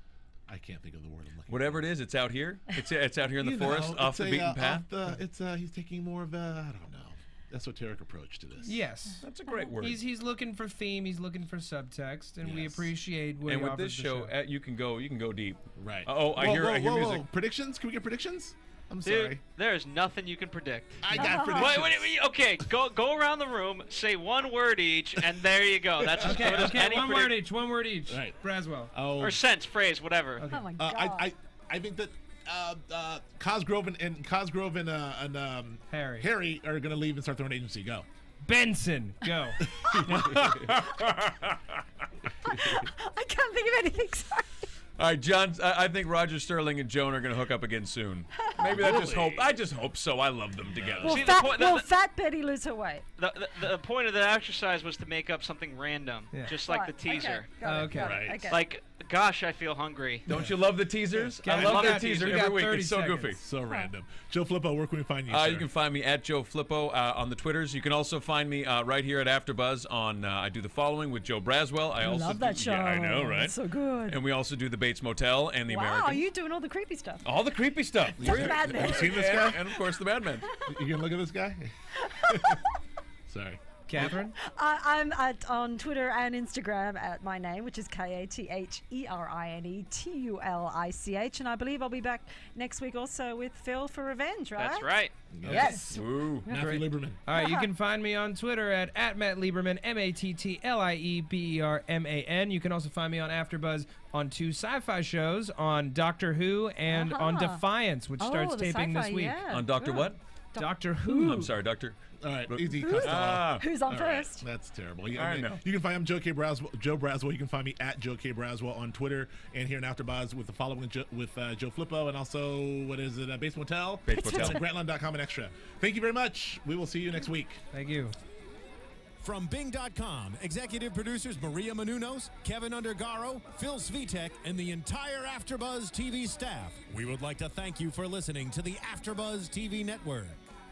I can't think of the word I'm looking. Whatever it is, it's out here. It's it's out here in the You forest, know, off the a, beaten uh, path. The, it's uh, he's taking more of a I don't know. esoteric approach to this. Yes. That's a great word. He's he's looking for theme. He's looking for subtext, and we appreciate what and he with this the show, uh, you can go you can go deep. Right. Oh, I Whoa, hear whoa, I hear whoa, music. whoa. Predictions? Can we get predictions? I'm Dude, sorry. there is nothing you can predict. I got Wait, predictions. wait, wait, wait, okay, go go around the room, say one word each, and there you go. That's as Okay, good as okay, any one predict- word each. One word each. Right. Braswell. Oh, or sense, phrase, whatever. Oh my uh, god. I, I, I think that uh, uh, Cosgrove and, and Cosgrove and, uh, and um, Harry. Harry are going to leave and start their own agency. Go. Benson, go. I can't think of anything. Sorry. All right, John. I, I think Roger Sterling and Joan are going to hook up again soon. Maybe I just hope. I just hope so. I love them together. Will, See, the fat, point- the- will the- fat Betty lose her weight? The, the, the point of the exercise was to make up something random, Yeah. just like Right, the teaser. Okay. got Okay. it, Right. okay. Like, gosh, I feel hungry. Don't you love the teasers? I love we the teaser every week. It's so seconds. goofy. So random. Joe Flippo, where can we find you? Uh, sir? you can find me at Joe Flippo uh, on the Twitters. You can also find me uh, right here at AfterBuzz on. Uh, I do the following with Joe Braswell. I, I also love that do, show. Yeah, I know, right? It's so good. And we also do the Bates Motel and the wow, American. you doing all the creepy stuff. all the creepy stuff. Just the Mad Men. Have you seen this guy? and of course the Mad Men. You can look at this guy. Sorry. Katherine. I, I'm at, on Twitter and Instagram at my name, which is K A T H E R I N E T U L I C H, and I believe I'll be back next week also with Phil for Revenge, right? That's right. Yes. Woo. Matthew Lieberman. All right, you can find me on Twitter at, at Matt Lieberman, M A T T L I E B E R M A N. You can also find me on AfterBuzz on two sci-fi shows, on Doctor Who and on Uh-huh. Defiance, which Oh, starts taping this week. yeah. On Doctor Good. what? Doctor Who. I'm sorry, Doctor. All right, But- easy. Costello. Ah. Who's on All right, first? That's terrible. You, I mean, know. You can find I'm Joe K. Braswell. Joe Braswell. You can find me at Joe K. Braswell on Twitter and here in AfterBuzz with the following jo- with uh, Joe Flippo and also what is it? Uh, Base Motel. Bates Motel. It's at Grantland.com and extra. Thank you very much. We will see you next week. Thank you. From Bing.com, executive producers Maria Menounos, Kevin Undergaro, Phil Svitek, and the entire Afterbuzz TV staff, we would like to thank you for listening to the Afterbuzz TV network.